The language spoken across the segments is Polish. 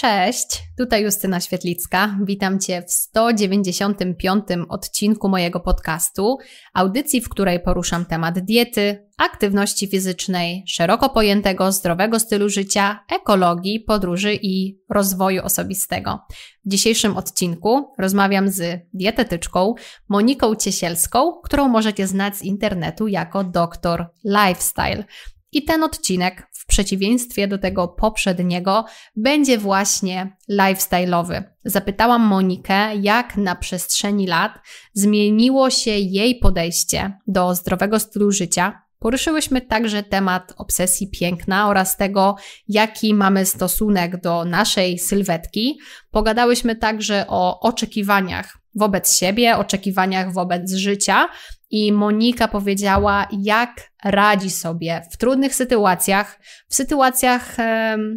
Cześć, tutaj Justyna Świetlicka. Witam Cię w 195 odcinku mojego podcastu, audycji, w której poruszam temat diety, aktywności fizycznej, szeroko pojętego zdrowego stylu życia, ekologii, podróży i rozwoju osobistego. W dzisiejszym odcinku rozmawiam z dietetyczką Moniką Ciesielską, którą możecie znać z internetu jako doktor Lifestyle. I ten odcinek, przeciwieństwie do tego poprzedniego, będzie właśnie lifestyle'owy. Zapytałam Monikę, jak na przestrzeni lat zmieniło się jej podejście do zdrowego stylu życia. Poruszyłyśmy także temat obsesji piękna oraz tego, jaki mamy stosunek do naszej sylwetki. Pogadałyśmy także o oczekiwaniach wobec siebie, oczekiwaniach wobec życia i Monika powiedziała, jak radzi sobie w trudnych sytuacjach, w sytuacjach,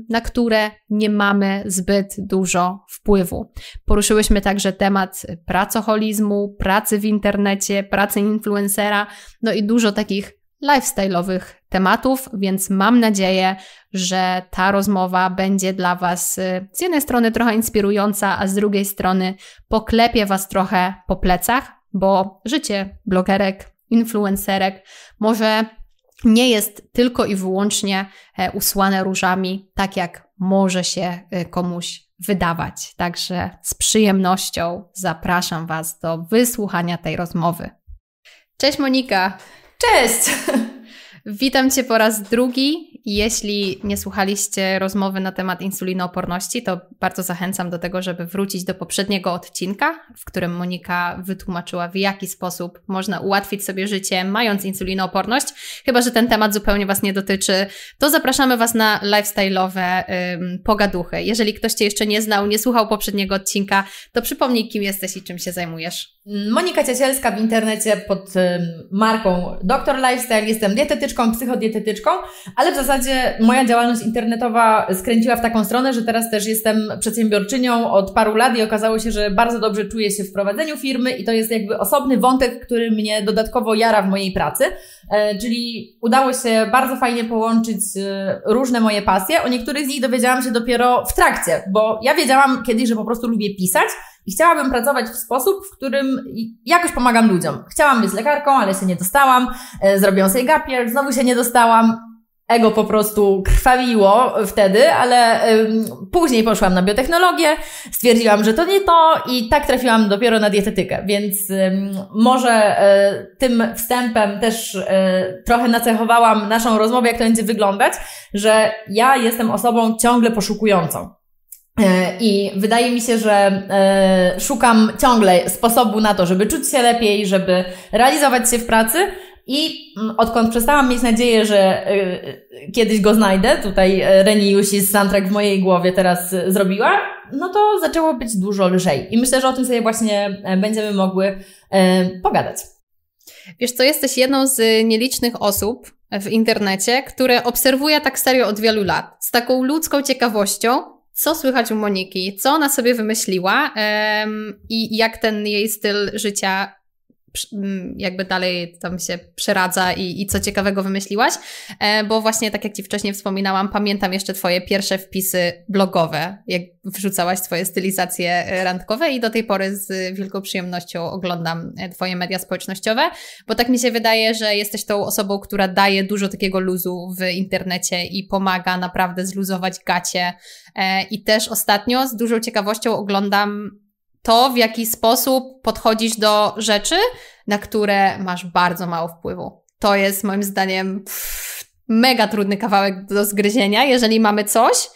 na które nie mamy zbyt dużo wpływu. Poruszyłyśmy także temat pracoholizmu, pracy w internecie, pracy influencera, no i dużo takich lifestyle'owych tematów, więc mam nadzieję, że ta rozmowa będzie dla Was y, z jednej strony trochę inspirująca, a z drugiej strony poklepie Was trochę po plecach, bo życie blogerek, influencerek może nie jest tylko i wyłącznie e, usłane różami, tak jak może się e, komuś wydawać. Także z przyjemnością zapraszam Was do wysłuchania tej rozmowy. Cześć Monika! Cześć! Witam Cię po raz drugi jeśli nie słuchaliście rozmowy na temat insulinooporności, to bardzo zachęcam do tego, żeby wrócić do poprzedniego odcinka, w którym Monika wytłumaczyła, w jaki sposób można ułatwić sobie życie, mając insulinooporność. Chyba, że ten temat zupełnie Was nie dotyczy, to zapraszamy Was na lifestyle'owe ym, pogaduchy. Jeżeli ktoś Cię jeszcze nie znał, nie słuchał poprzedniego odcinka, to przypomnij, kim jesteś i czym się zajmujesz. Monika Ciesielska w internecie pod marką Dr. Lifestyle. Jestem dietetyczką, psychodietetyczką, ale w zasadzie zasadzie moja działalność internetowa skręciła w taką stronę, że teraz też jestem przedsiębiorczynią od paru lat i okazało się, że bardzo dobrze czuję się w prowadzeniu firmy i to jest jakby osobny wątek, który mnie dodatkowo jara w mojej pracy. E, czyli udało się bardzo fajnie połączyć e, różne moje pasje. O niektórych z nich dowiedziałam się dopiero w trakcie, bo ja wiedziałam kiedyś, że po prostu lubię pisać, i chciałabym pracować w sposób, w którym jakoś pomagam ludziom. Chciałam być lekarką, ale się nie dostałam. E, zrobiłam sobie gapier, znowu się nie dostałam ego po prostu krwawiło wtedy, ale później poszłam na biotechnologię, stwierdziłam, że to nie to i tak trafiłam dopiero na dietetykę, więc może y, tym wstępem też y, trochę nacechowałam naszą rozmowę, jak to będzie wyglądać, że ja jestem osobą ciągle poszukującą. E, I wydaje mi się, że szukam ciągle sposobu na to, żeby czuć się lepiej, żeby realizować się w pracy, i mm, odkąd przestałam mieć nadzieję, że y, y, kiedyś go znajdę, tutaj y, Reni Jusi z soundtrack w mojej głowie teraz zrobiła, no to zaczęło być dużo lżej. I myślę, że o tym sobie właśnie e, będziemy mogły e, pogadać. Wiesz co, jesteś jedną z nielicznych osób w internecie, które obserwuje tak serio od wielu lat. Z taką ludzką ciekawością, co słychać u Moniki, co ona sobie wymyśliła i jak ten jej styl życia jakby dalej tam się przeradza i, i co ciekawego wymyśliłaś, e, bo właśnie tak jak Ci wcześniej wspominałam, pamiętam jeszcze Twoje pierwsze wpisy blogowe, jak wrzucałaś Twoje stylizacje e, randkowe i do tej pory z wielką przyjemnością oglądam e, Twoje media społecznościowe, bo tak mi się wydaje, że jesteś tą osobą, która daje dużo takiego luzu w internecie i pomaga naprawdę zluzować gacie. I też ostatnio z dużą ciekawością oglądam to, w jaki sposób podchodzisz do rzeczy, na które masz bardzo mało wpływu. To jest moim zdaniem pff, mega trudny kawałek do zgryzienia, jeżeli mamy coś,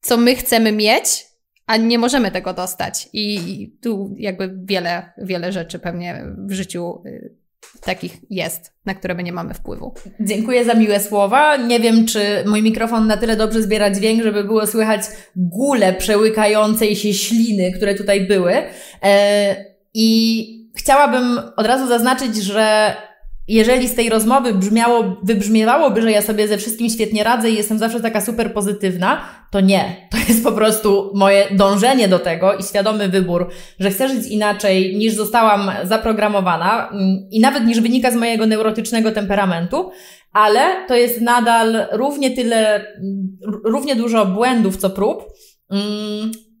co my chcemy mieć, a nie możemy tego dostać. I tu jakby wiele, wiele rzeczy pewnie w życiu y, takich jest, na które my nie mamy wpływu. Dziękuję za miłe słowa. Nie wiem, czy mój mikrofon na tyle dobrze zbiera dźwięk, żeby było słychać gule przełykającej się śliny, które tutaj były. E, I chciałabym od razu zaznaczyć, że jeżeli z tej rozmowy brzmiało, wybrzmiewałoby, że ja sobie ze wszystkim świetnie radzę i jestem zawsze taka super pozytywna, to nie. To jest po prostu moje dążenie do tego i świadomy wybór, że chcę żyć inaczej niż zostałam zaprogramowana mm, i nawet niż wynika z mojego neurotycznego temperamentu, ale to jest nadal równie tyle, mm, równie dużo błędów, co prób.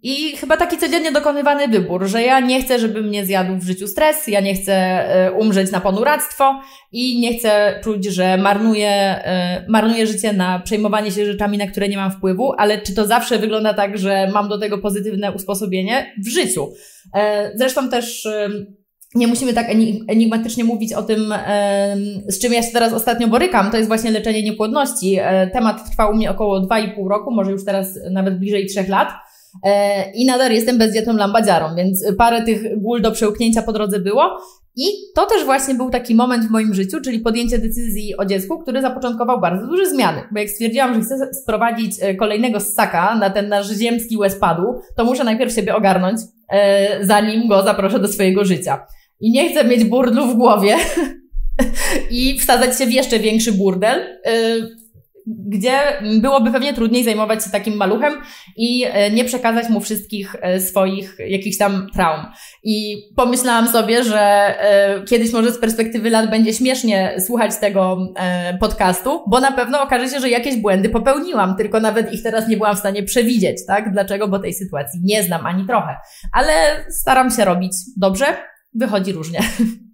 I chyba taki codziennie dokonywany wybór, że ja nie chcę, żeby mnie zjadł w życiu stres, ja nie chcę e, umrzeć na ponuractwo i nie chcę czuć, że marnuję, e, marnuję życie na przejmowanie się rzeczami, na które nie mam wpływu, ale czy to zawsze wygląda tak, że mam do tego pozytywne usposobienie w życiu? E, zresztą też nie musimy tak enigmatycznie mówić o tym, z czym ja się teraz ostatnio borykam. To jest właśnie leczenie niepłodności. Temat trwał u mnie około 2,5 roku, może już teraz nawet bliżej 3 lat. E, I nadal jestem bezdzietną lambadziarą, więc parę tych gól do przełknięcia po drodze było. I to też właśnie był taki moment w moim życiu, czyli podjęcie decyzji o dziecku, który zapoczątkował bardzo duże zmiany. Bo jak stwierdziłam, że chcę sprowadzić e, kolejnego ssaka na ten nasz ziemski łespadu, to muszę najpierw siebie ogarnąć, e, zanim go zaproszę do swojego życia. I nie chcę mieć burdlu w głowie i wsadzać się w jeszcze większy burdel gdzie byłoby pewnie trudniej zajmować się takim maluchem i e, nie przekazać mu wszystkich e, swoich jakichś tam traum. I pomyślałam sobie, że e, kiedyś może z perspektywy lat będzie śmiesznie słuchać tego podcastu, bo na pewno okaże się, że jakieś błędy popełniłam, tylko nawet ich teraz nie byłam w stanie przewidzieć, tak? Dlaczego? Bo tej sytuacji nie znam ani trochę. Ale staram się robić dobrze, wychodzi różnie.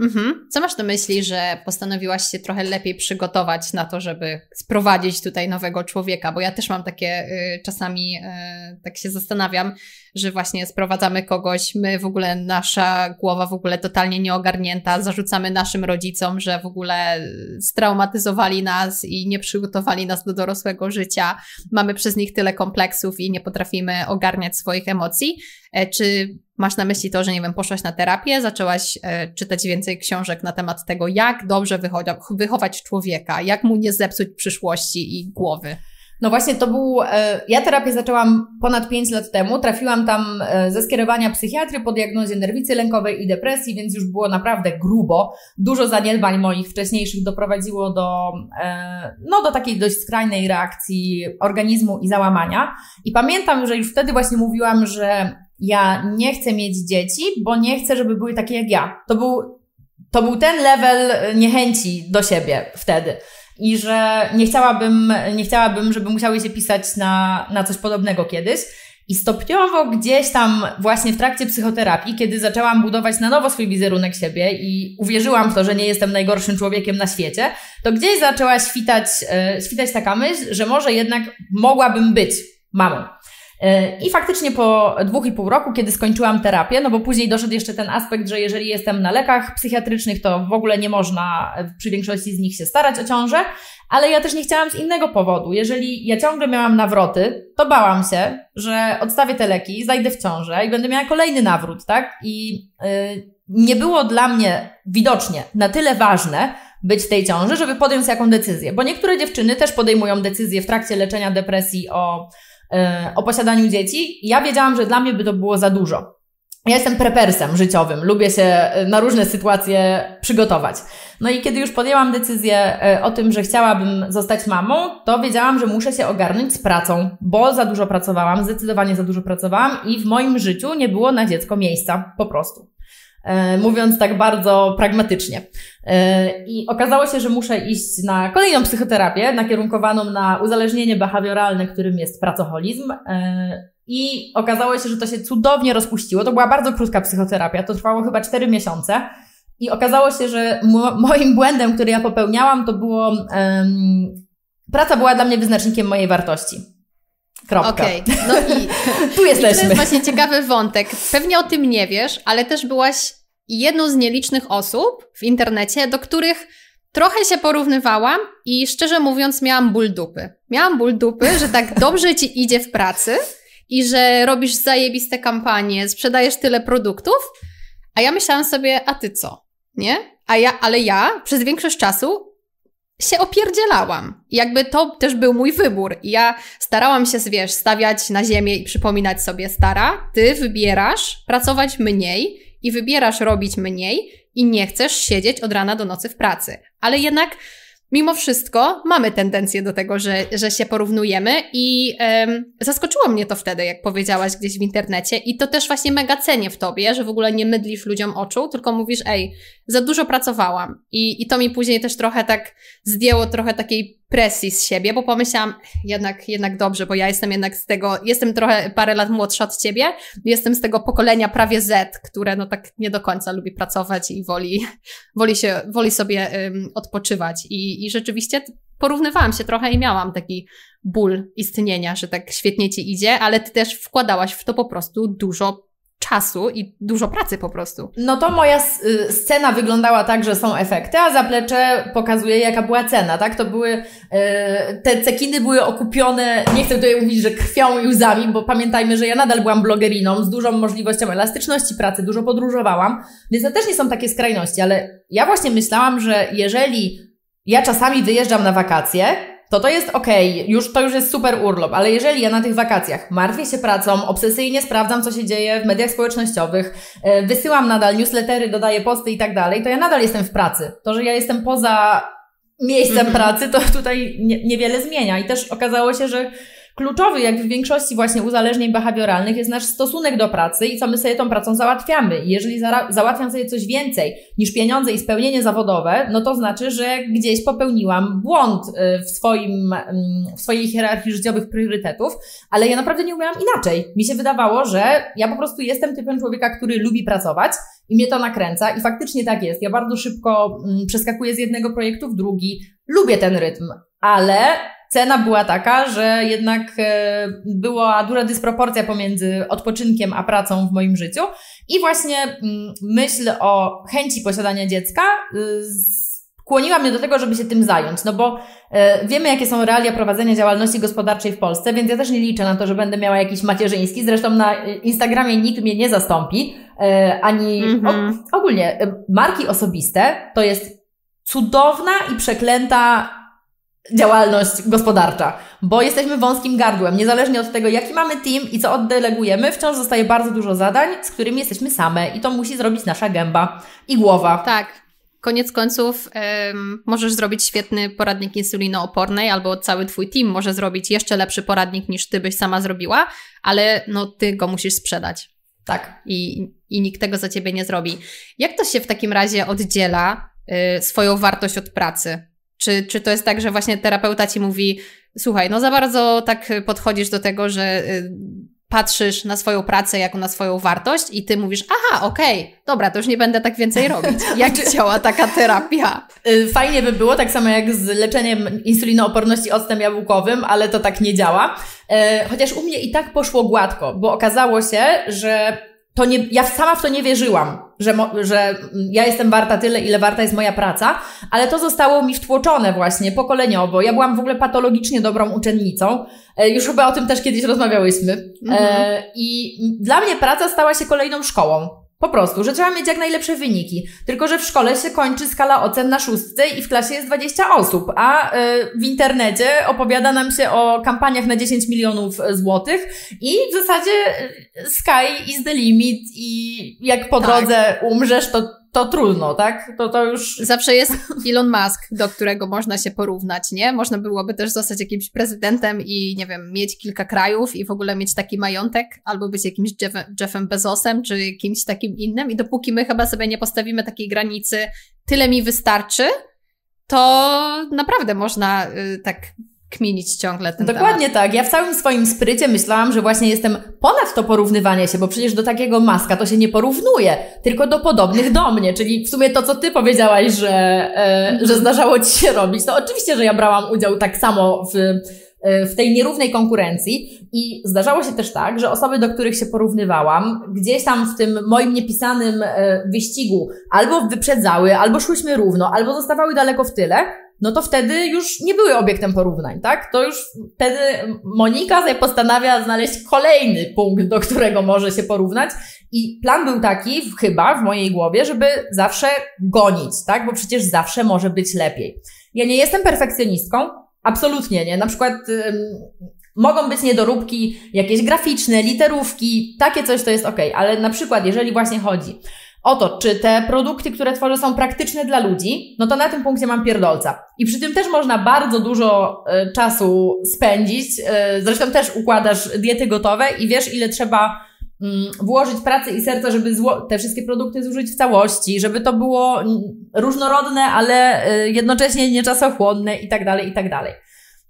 Mhm. Co masz na myśli, że postanowiłaś się trochę lepiej przygotować na to, żeby sprowadzić tutaj nowego człowieka? Bo ja też mam takie y, czasami, y, tak się zastanawiam, że właśnie sprowadzamy kogoś, my w ogóle, nasza głowa w ogóle totalnie nieogarnięta, zarzucamy naszym rodzicom, że w ogóle straumatyzowali nas i nie przygotowali nas do dorosłego życia. Mamy przez nich tyle kompleksów i nie potrafimy ogarniać swoich emocji. E, czy masz na myśli to, że nie wiem, poszłaś na terapię, zaczęłaś e, czytać więcej książek na temat tego, jak dobrze wychować człowieka, jak mu nie zepsuć przyszłości i głowy? No właśnie to był, e, ja terapię zaczęłam ponad 5 lat temu, trafiłam tam ze skierowania psychiatry po diagnozie nerwicy lękowej i depresji, więc już było naprawdę grubo. Dużo zaniedbań moich wcześniejszych doprowadziło do, no do takiej dość skrajnej reakcji organizmu i załamania. I pamiętam, że już wtedy właśnie mówiłam, że ja nie chcę mieć dzieci, bo nie chcę, żeby były takie jak ja. To był, to był ten level niechęci do siebie wtedy i że nie chciałabym, nie chciałabym, żeby musiały się pisać na, na coś podobnego kiedyś. I stopniowo gdzieś tam właśnie w trakcie psychoterapii, kiedy zaczęłam budować na nowo swój wizerunek siebie i uwierzyłam w to, że nie jestem najgorszym człowiekiem na świecie, to gdzieś zaczęła świtać, e, świtać taka myśl, że może jednak mogłabym być mamą. E, I faktycznie po dwóch i pół roku, kiedy skończyłam terapię, no bo później doszedł jeszcze ten aspekt, że jeżeli jestem na lekach psychiatrycznych, to w ogóle nie można przy większości z nich się starać o ciążę, ale ja też nie chciałam z innego powodu. Jeżeli ja ciągle miałam nawroty, to bałam się, że odstawię te leki, zajdę w ciążę i będę miała kolejny nawrót, tak? I yy, nie było dla mnie widocznie na tyle ważne, być w tej ciąży, żeby podjąć jaką decyzję. Bo niektóre dziewczyny też podejmują decyzje w trakcie leczenia depresji o o posiadaniu dzieci, ja wiedziałam, że dla mnie by to było za dużo. Ja jestem prepersem życiowym, lubię się e, na różne sytuacje przygotować. No i kiedy już podjęłam decyzję e, o tym, że chciałabym zostać mamą, to wiedziałam, że muszę się ogarnąć z pracą, bo za dużo pracowałam, zdecydowanie za dużo pracowałam i w moim życiu nie było na dziecko miejsca, po prostu. E, mówiąc tak bardzo pragmatycznie. E, I okazało się, że muszę iść na kolejną psychoterapię, nakierunkowaną na uzależnienie behawioralne, którym jest pracoholizm. E, I okazało się, że to się cudownie rozpuściło. To była bardzo krótka psychoterapia, to trwało chyba 4 miesiące. I okazało się, że moim błędem, który ja popełniałam, to było. Um, praca była dla mnie wyznacznikiem mojej wartości. Kropka. Okej, okay. no i tu jesteśmy. I to jest właśnie ciekawy wątek. Pewnie o tym nie wiesz, ale też byłaś jedną z nielicznych osób w internecie, do których trochę się porównywałam i szczerze mówiąc miałam ból dupy. Miałam ból dupy, że tak dobrze ci idzie w pracy i że robisz zajebiste kampanie, sprzedajesz tyle produktów, a ja myślałam sobie, a ty co? Nie? A ja, ale ja przez większość czasu się opierdzielałam. I jakby to też był mój wybór. I ja starałam się, wiesz, stawiać na ziemię i przypominać sobie, stara, ty wybierasz pracować mniej i wybierasz robić mniej i nie chcesz siedzieć od rana do nocy w pracy. Ale jednak mimo wszystko mamy tendencję do tego, że, że się porównujemy i um, zaskoczyło mnie to wtedy, jak powiedziałaś gdzieś w internecie i to też właśnie mega cenię w tobie, że w ogóle nie mydlisz ludziom oczu, tylko mówisz, ej, za dużo pracowałam i, i to mi później też trochę tak zdjęło trochę takiej presji z siebie, bo pomyślałam, jednak, jednak dobrze, bo ja jestem jednak z tego, jestem trochę parę lat młodsza od ciebie, jestem z tego pokolenia prawie Z, które no tak nie do końca lubi pracować i woli, woli się, woli sobie um, odpoczywać. I, i rzeczywiście porównywałam się trochę i miałam taki ból istnienia, że tak świetnie ci idzie, ale ty też wkładałaś w to po prostu dużo czasu i dużo pracy po prostu. No to moja y, scena wyglądała tak, że są efekty, a zaplecze pokazuje, jaka była cena, tak? To były, y, te cekiny były okupione, nie chcę tutaj mówić, że krwią i łzami, bo pamiętajmy, że ja nadal byłam blogeriną z dużą możliwością elastyczności pracy, dużo podróżowałam, więc to też nie są takie skrajności, ale ja właśnie myślałam, że jeżeli ja czasami wyjeżdżam na wakacje, to to jest okej, okay, już, to już jest super urlop, ale jeżeli ja na tych wakacjach martwię się pracą, obsesyjnie sprawdzam, co się dzieje w mediach społecznościowych, e, wysyłam nadal newslettery, dodaję posty i tak dalej, to ja nadal jestem w pracy. To, że ja jestem poza miejscem mm -hmm. pracy, to tutaj nie, niewiele zmienia. I też okazało się, że Kluczowy, jak w większości właśnie uzależnień behawioralnych, jest nasz stosunek do pracy i co my sobie tą pracą załatwiamy. Jeżeli załatwiam sobie coś więcej niż pieniądze i spełnienie zawodowe, no to znaczy, że gdzieś popełniłam błąd y, w, swoim, mm, w swojej hierarchii życiowych priorytetów, ale ja naprawdę nie umiałam inaczej. Mi się wydawało, że ja po prostu jestem typem człowieka, który lubi pracować i mnie to nakręca i faktycznie tak jest. Ja bardzo szybko mm, przeskakuję z jednego projektu w drugi, lubię ten rytm, ale cena była taka, że jednak e, była duża dysproporcja pomiędzy odpoczynkiem a pracą w moim życiu. I właśnie mm, myśl o chęci posiadania dziecka y, skłoniła mnie do tego, żeby się tym zająć. No bo e, wiemy, jakie są realia prowadzenia działalności gospodarczej w Polsce, więc ja też nie liczę na to, że będę miała jakiś macierzyński. Zresztą na Instagramie nikt mnie nie zastąpi, e, ani o, ogólnie marki osobiste to jest cudowna i przeklęta działalność gospodarcza, bo jesteśmy wąskim gardłem. Niezależnie od tego, jaki mamy team i co oddelegujemy, wciąż zostaje bardzo dużo zadań, z którymi jesteśmy same i to musi zrobić nasza gęba i głowa. Tak. Koniec końców um, możesz zrobić świetny poradnik insulinoopornej, albo cały twój team może zrobić jeszcze lepszy poradnik niż ty byś sama zrobiła, ale no ty go musisz sprzedać. Tak. I, i nikt tego za ciebie nie zrobi. Jak to się w takim razie oddziela y, swoją wartość od pracy? Czy, czy to jest tak, że właśnie terapeuta ci mówi, słuchaj, no za bardzo tak podchodzisz do tego, że y, patrzysz na swoją pracę jako na swoją wartość i ty mówisz, aha, okej, okay, dobra, to już nie będę tak więcej robić. Jak działa taka terapia? Y, fajnie by było, tak samo jak z leczeniem insulinooporności octem jabłkowym, ale to tak nie działa. Y, chociaż u mnie i tak poszło gładko, bo okazało się, że to nie, ja sama w to nie wierzyłam, że, że ja jestem warta tyle, ile warta jest moja praca, ale to zostało mi wtłoczone właśnie pokoleniowo. Ja byłam w ogóle patologicznie dobrą uczennicą. E, już chyba o tym też kiedyś rozmawiałyśmy. E, mhm. I dla mnie praca stała się kolejną szkołą. Po prostu, że trzeba mieć jak najlepsze wyniki. Tylko, że w szkole się kończy skala ocen na szóstce i w klasie jest 20 osób, a y, w internecie opowiada nam się o kampaniach na 10 milionów złotych i w zasadzie y, sky is the limit i jak po tak. drodze umrzesz, to to trudno, tak? To, to już... Zawsze jest Elon Musk, do którego można się porównać, nie? Można byłoby też zostać jakimś prezydentem i, nie wiem, mieć kilka krajów i w ogóle mieć taki majątek, albo być jakimś Jeffem, Bezosem, czy kimś takim innym. I dopóki my chyba sobie nie postawimy takiej granicy, tyle mi wystarczy, to naprawdę można y, tak kminić ciągle ten Dokładnie temat. tak. Ja w całym swoim sprycie myślałam, że właśnie jestem ponad to porównywanie się, bo przecież do takiego maska to się nie porównuje, tylko do podobnych do mnie, czyli w sumie to, co ty powiedziałaś, że, e, że zdarzało ci się robić. To oczywiście, że ja brałam udział tak samo w, e, w tej nierównej konkurencji i zdarzało się też tak, że osoby, do których się porównywałam, gdzieś tam w tym moim niepisanym e, wyścigu albo wyprzedzały, albo szłyśmy równo, albo zostawały daleko w tyle, no to wtedy już nie były obiektem porównań, tak? To już wtedy Monika sobie postanawia znaleźć kolejny punkt, do którego może się porównać. I plan był taki, chyba w mojej głowie, żeby zawsze gonić, tak? Bo przecież zawsze może być lepiej. Ja nie jestem perfekcjonistką, absolutnie nie. Na przykład ym, mogą być niedoróbki jakieś graficzne, literówki, takie coś to jest ok, ale na przykład jeżeli właśnie chodzi o to, czy te produkty, które tworzę są praktyczne dla ludzi, no to na tym punkcie mam pierdolca. I przy tym też można bardzo dużo y, czasu spędzić. Y, zresztą też układasz diety gotowe i wiesz, ile trzeba mm, włożyć pracy i serca, żeby te wszystkie produkty zużyć w całości, żeby to było mm, różnorodne, ale y, jednocześnie nieczasochłonne i tak dalej, i tak dalej.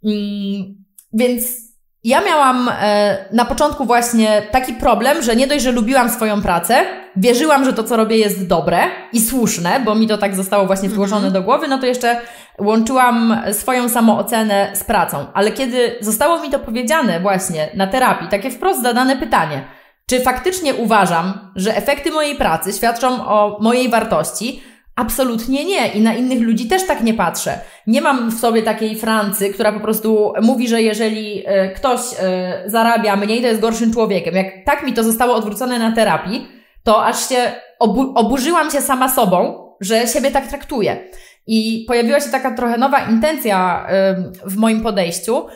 Mm, więc ja miałam e, na początku właśnie taki problem, że nie dość, że lubiłam swoją pracę, wierzyłam, że to, co robię, jest dobre i słuszne, bo mi to tak zostało właśnie włożone mm -hmm. do głowy, no to jeszcze łączyłam swoją samoocenę z pracą. Ale kiedy zostało mi to powiedziane właśnie na terapii, takie wprost zadane pytanie, czy faktycznie uważam, że efekty mojej pracy świadczą o mojej wartości, Absolutnie nie. I na innych ludzi też tak nie patrzę. Nie mam w sobie takiej Francy, która po prostu mówi, że jeżeli e, ktoś e, zarabia mniej, to jest gorszym człowiekiem. Jak tak mi to zostało odwrócone na terapii, to aż się obu oburzyłam się sama sobą, że siebie tak traktuję. I pojawiła się taka trochę nowa intencja w moim podejściu,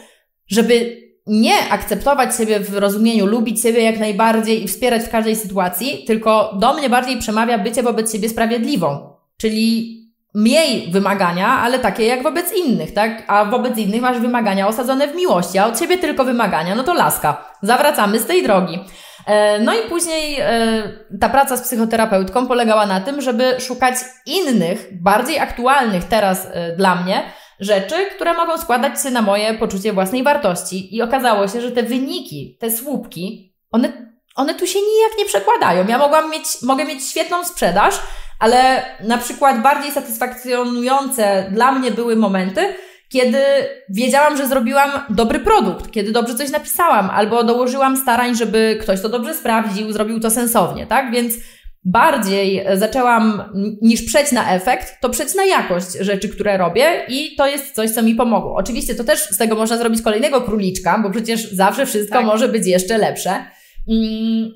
żeby nie akceptować siebie w rozumieniu, lubić siebie jak najbardziej i wspierać w każdej sytuacji, tylko do mnie bardziej przemawia bycie wobec siebie sprawiedliwą. Czyli mniej wymagania, ale takie jak wobec innych, tak? A wobec innych masz wymagania osadzone w miłości, a od siebie tylko wymagania, no to laska. Zawracamy z tej drogi. E, no i później e, ta praca z psychoterapeutką polegała na tym, żeby szukać innych, bardziej aktualnych teraz e, dla mnie rzeczy, które mogą składać się na moje poczucie własnej wartości. I okazało się, że te wyniki, te słupki, one, one tu się nijak nie przekładają. Ja mogłam mieć, mogę mieć świetną sprzedaż, ale na przykład bardziej satysfakcjonujące dla mnie były momenty, kiedy wiedziałam, że zrobiłam dobry produkt, kiedy dobrze coś napisałam, albo dołożyłam starań, żeby ktoś to dobrze sprawdził, zrobił to sensownie, tak? Więc bardziej zaczęłam niż przeć na efekt, to przeć na jakość rzeczy, które robię i to jest coś, co mi pomogło. Oczywiście to też z tego można zrobić kolejnego króliczka, bo przecież zawsze wszystko tak. może być jeszcze lepsze. Mm,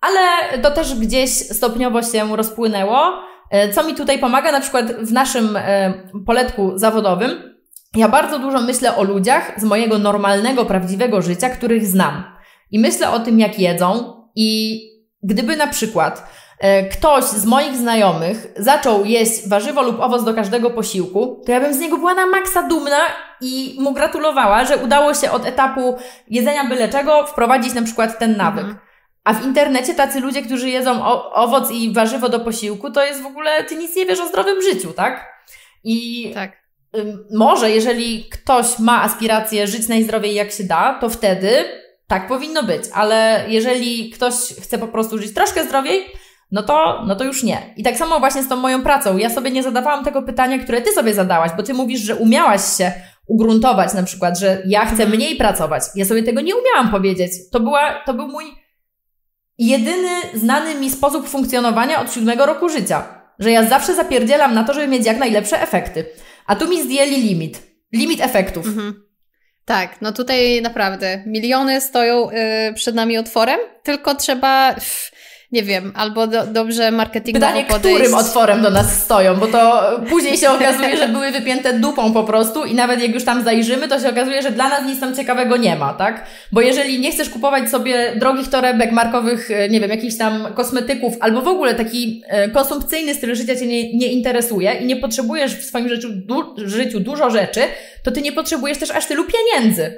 ale to też gdzieś stopniowo się rozpłynęło. E, co mi tutaj pomaga, na przykład w naszym e, poletku zawodowym, ja bardzo dużo myślę o ludziach z mojego normalnego, prawdziwego życia, których znam. I myślę o tym, jak jedzą, i gdyby na przykład e, ktoś z moich znajomych zaczął jeść warzywo lub owoc do każdego posiłku, to ja bym z niego była na maksa dumna i mu gratulowała, że udało się od etapu jedzenia byle czego wprowadzić na przykład ten nawyk. Mhm. A w internecie tacy ludzie, którzy jedzą owoc i warzywo do posiłku, to jest w ogóle, ty nic nie wiesz o zdrowym życiu, tak? I tak. może, jeżeli ktoś ma aspirację żyć najzdrowiej jak się da, to wtedy tak powinno być. Ale jeżeli ktoś chce po prostu żyć troszkę zdrowiej, no to, no to już nie. I tak samo właśnie z tą moją pracą. Ja sobie nie zadawałam tego pytania, które ty sobie zadałaś, bo ty mówisz, że umiałaś się ugruntować na przykład, że ja chcę mhm. mniej pracować. Ja sobie tego nie umiałam powiedzieć. To, była, to był mój jedyny znany mi sposób funkcjonowania od siódmego roku życia. Że ja zawsze zapierdzielam na to, żeby mieć jak najlepsze efekty. A tu mi zdjęli limit. Limit efektów. Mhm. Tak, no tutaj naprawdę miliony stoją y, przed nami otworem, tylko trzeba nie wiem, albo do, dobrze marketingowo Pytanie, podejść. którym otworem do nas stoją, bo to później się okazuje, że były wypięte dupą po prostu i nawet jak już tam zajrzymy, to się okazuje, że dla nas nic tam ciekawego nie ma, tak? Bo jeżeli nie chcesz kupować sobie drogich torebek markowych, e, nie wiem, jakichś tam kosmetyków, albo w ogóle taki e, konsumpcyjny styl życia Cię nie, nie interesuje i nie potrzebujesz w swoim życiu, du życiu dużo rzeczy, to Ty nie potrzebujesz też aż tylu pieniędzy.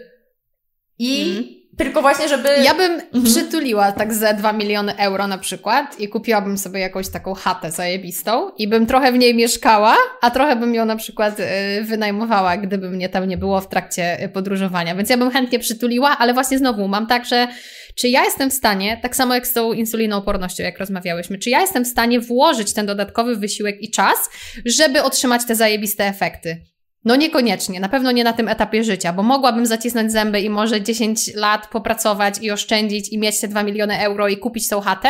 I mm tylko właśnie, żeby. Ja bym mhm. przytuliła tak ze 2 miliony euro na przykład i kupiłabym sobie jakąś taką chatę zajebistą i bym trochę w niej mieszkała, a trochę bym ją na przykład y, wynajmowała, gdyby mnie tam nie było w trakcie y, podróżowania. Więc ja bym chętnie przytuliła, ale właśnie znowu mam tak, że czy ja jestem w stanie, tak samo jak z tą insulinoopornością, jak rozmawiałyśmy, czy ja jestem w stanie włożyć ten dodatkowy wysiłek i czas, żeby otrzymać te zajebiste efekty? No niekoniecznie, na pewno nie na tym etapie życia, bo mogłabym zacisnąć zęby i może 10 lat popracować i oszczędzić i mieć te 2 miliony euro i kupić tą chatę,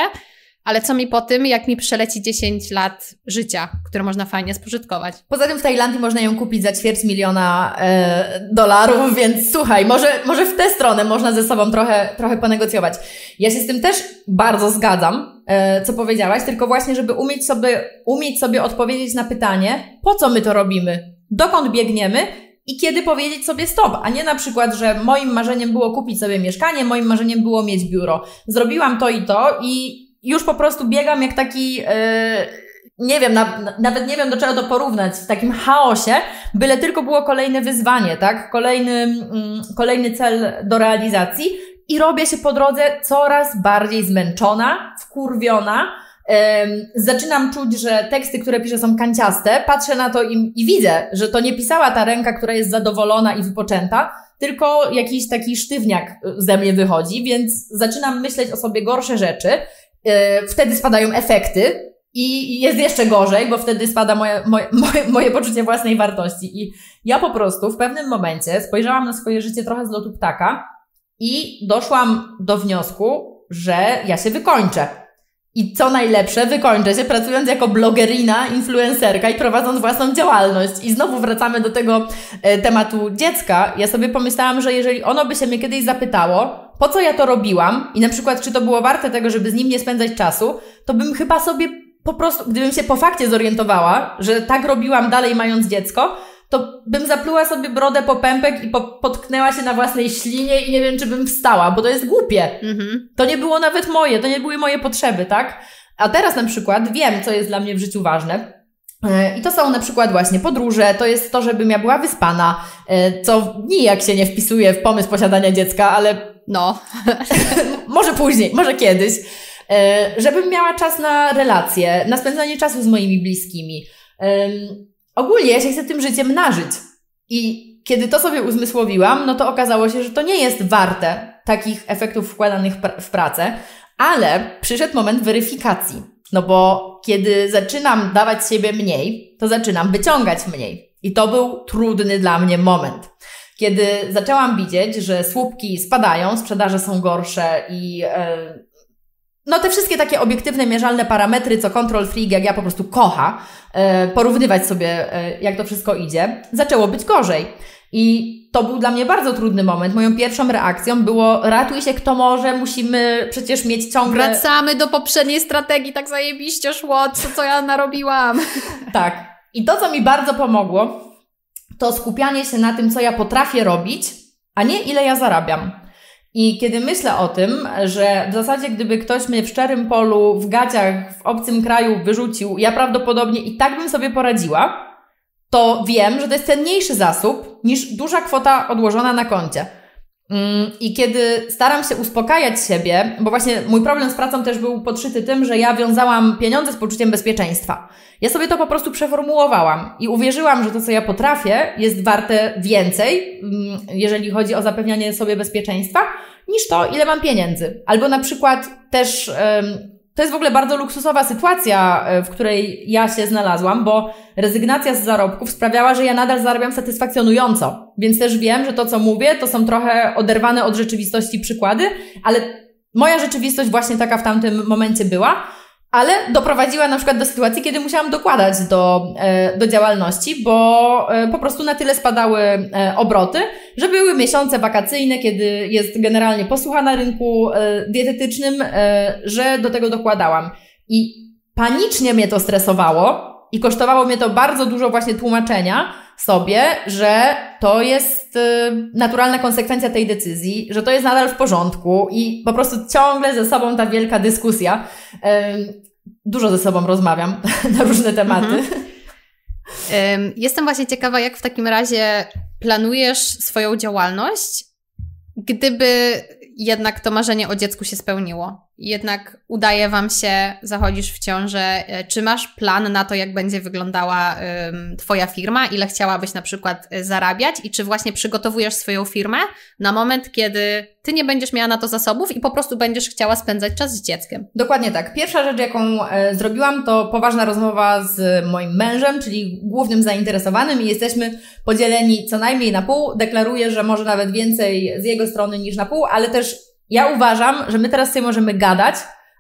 ale co mi po tym, jak mi przeleci 10 lat życia, które można fajnie spożytkować? Poza tym w Tajlandii można ją kupić za ćwierć miliona e, dolarów, więc słuchaj, może, może w tę stronę można ze sobą trochę, trochę ponegocjować. Ja się z tym też bardzo zgadzam, e, co powiedziałaś, tylko właśnie, żeby umieć sobie, umieć sobie odpowiedzieć na pytanie, po co my to robimy? Dokąd biegniemy i kiedy powiedzieć sobie stop, a nie na przykład, że moim marzeniem było kupić sobie mieszkanie, moim marzeniem było mieć biuro. Zrobiłam to i to i już po prostu biegam jak taki. Yy, nie wiem, na, nawet nie wiem do czego to porównać, w takim chaosie, byle tylko było kolejne wyzwanie, tak? Kolejny, mm, kolejny cel do realizacji i robię się po drodze coraz bardziej zmęczona, wkurwiona, zaczynam czuć, że teksty, które piszę są kanciaste, patrzę na to i, i widzę, że to nie pisała ta ręka, która jest zadowolona i wypoczęta, tylko jakiś taki sztywniak ze mnie wychodzi, więc zaczynam myśleć o sobie gorsze rzeczy. E, wtedy spadają efekty, i jest jeszcze gorzej, bo wtedy spada moje, moje, moje, poczucie własnej wartości. I ja po prostu w pewnym momencie spojrzałam na swoje życie trochę z lotu ptaka i doszłam do wniosku, że ja się wykończę. I co najlepsze, wykończę się pracując jako blogerina, influencerka i prowadząc własną działalność. I znowu wracamy do tego e, tematu dziecka. Ja sobie pomyślałam, że jeżeli ono by się mnie kiedyś zapytało, po co ja to robiłam i na przykład, czy to było warte tego, żeby z nim nie spędzać czasu, to bym chyba sobie po prostu, gdybym się po fakcie zorientowała, że tak robiłam dalej mając dziecko, to bym zapluła sobie brodę po pępek i po, potknęła się na własnej ślinie i nie wiem, czy bym wstała, bo to jest głupie. Mhm. To nie było nawet moje, to nie były moje potrzeby, tak? A teraz na przykład wiem, co jest dla mnie w życiu ważne. E, I to są na przykład właśnie podróże, to jest to, żebym ja była wyspana, e, co nijak się nie wpisuje w pomysł posiadania dziecka, ale no, może później, może kiedyś. E, żebym miała czas na relacje, na spędzanie czasu z moimi bliskimi. Ogólnie ja się chcę tym życiem nażyć. I kiedy to sobie uzmysłowiłam, no to okazało się, że to nie jest warte takich efektów wkładanych w pracę, ale przyszedł moment weryfikacji. No bo kiedy zaczynam dawać siebie mniej, to zaczynam wyciągać mniej. I to był trudny dla mnie moment. Kiedy zaczęłam widzieć, że słupki spadają, sprzedaże są gorsze i e, no te wszystkie takie obiektywne, mierzalne parametry, co Control Freak, jak ja po prostu kocha, e, porównywać sobie, e, jak to wszystko idzie, zaczęło być gorzej. I to był dla mnie bardzo trudny moment. Moją pierwszą reakcją było ratuj się kto może, musimy przecież mieć ciągle... Wracamy do poprzedniej strategii, tak zajebiście szło, co, co ja narobiłam. tak. I to, co mi bardzo pomogło, to skupianie się na tym, co ja potrafię robić, a nie ile ja zarabiam. I kiedy myślę o tym, że w zasadzie gdyby ktoś mnie w szczerym polu, w gaciach, w obcym kraju wyrzucił, ja prawdopodobnie i tak bym sobie poradziła, to wiem, że to jest cenniejszy zasób niż duża kwota odłożona na koncie. Mm, I kiedy staram się uspokajać siebie, bo właśnie mój problem z pracą też był podszyty tym, że ja wiązałam pieniądze z poczuciem bezpieczeństwa. Ja sobie to po prostu przeformułowałam i uwierzyłam, że to, co ja potrafię, jest warte więcej, mm, jeżeli chodzi o zapewnianie sobie bezpieczeństwa, niż to, ile mam pieniędzy. Albo na przykład też to jest w ogóle bardzo luksusowa sytuacja, e, w której ja się znalazłam, bo rezygnacja z zarobków sprawiała, że ja nadal zarabiam satysfakcjonująco. Więc też wiem, że to, co mówię, to są trochę oderwane od rzeczywistości przykłady, ale moja rzeczywistość właśnie taka w tamtym momencie była ale doprowadziła na przykład do sytuacji, kiedy musiałam dokładać do, e, do działalności, bo e, po prostu na tyle spadały e, obroty, że były miesiące wakacyjne, kiedy jest generalnie posłucha na rynku dietetycznym, że do tego dokładałam. I panicznie mnie to stresowało i kosztowało mnie to bardzo dużo właśnie tłumaczenia, sobie, że to jest y, naturalna konsekwencja tej decyzji, że to jest nadal w porządku i po prostu ciągle ze sobą ta wielka dyskusja. Dużo ze sobą rozmawiam na różne tematy. Mhm. Jestem właśnie ciekawa, jak w takim razie planujesz swoją działalność, gdyby jednak to marzenie o dziecku się spełniło jednak udaje Wam się, zachodzisz w ciążę. E, czy masz plan na to, jak będzie wyglądała Twoja firma, ile chciałabyś na przykład e, zarabiać i czy właśnie przygotowujesz swoją firmę na moment, kiedy Ty nie będziesz miała na to zasobów i po prostu będziesz chciała spędzać czas z dzieckiem? Dokładnie tak. Pierwsza rzecz, jaką e, zrobiłam, to poważna rozmowa z moim mężem, czyli głównym zainteresowanym i jesteśmy podzieleni co najmniej na pół. Deklaruję, że może nawet więcej z jego strony niż na pół, ale też ja uważam, że my teraz sobie możemy gadać,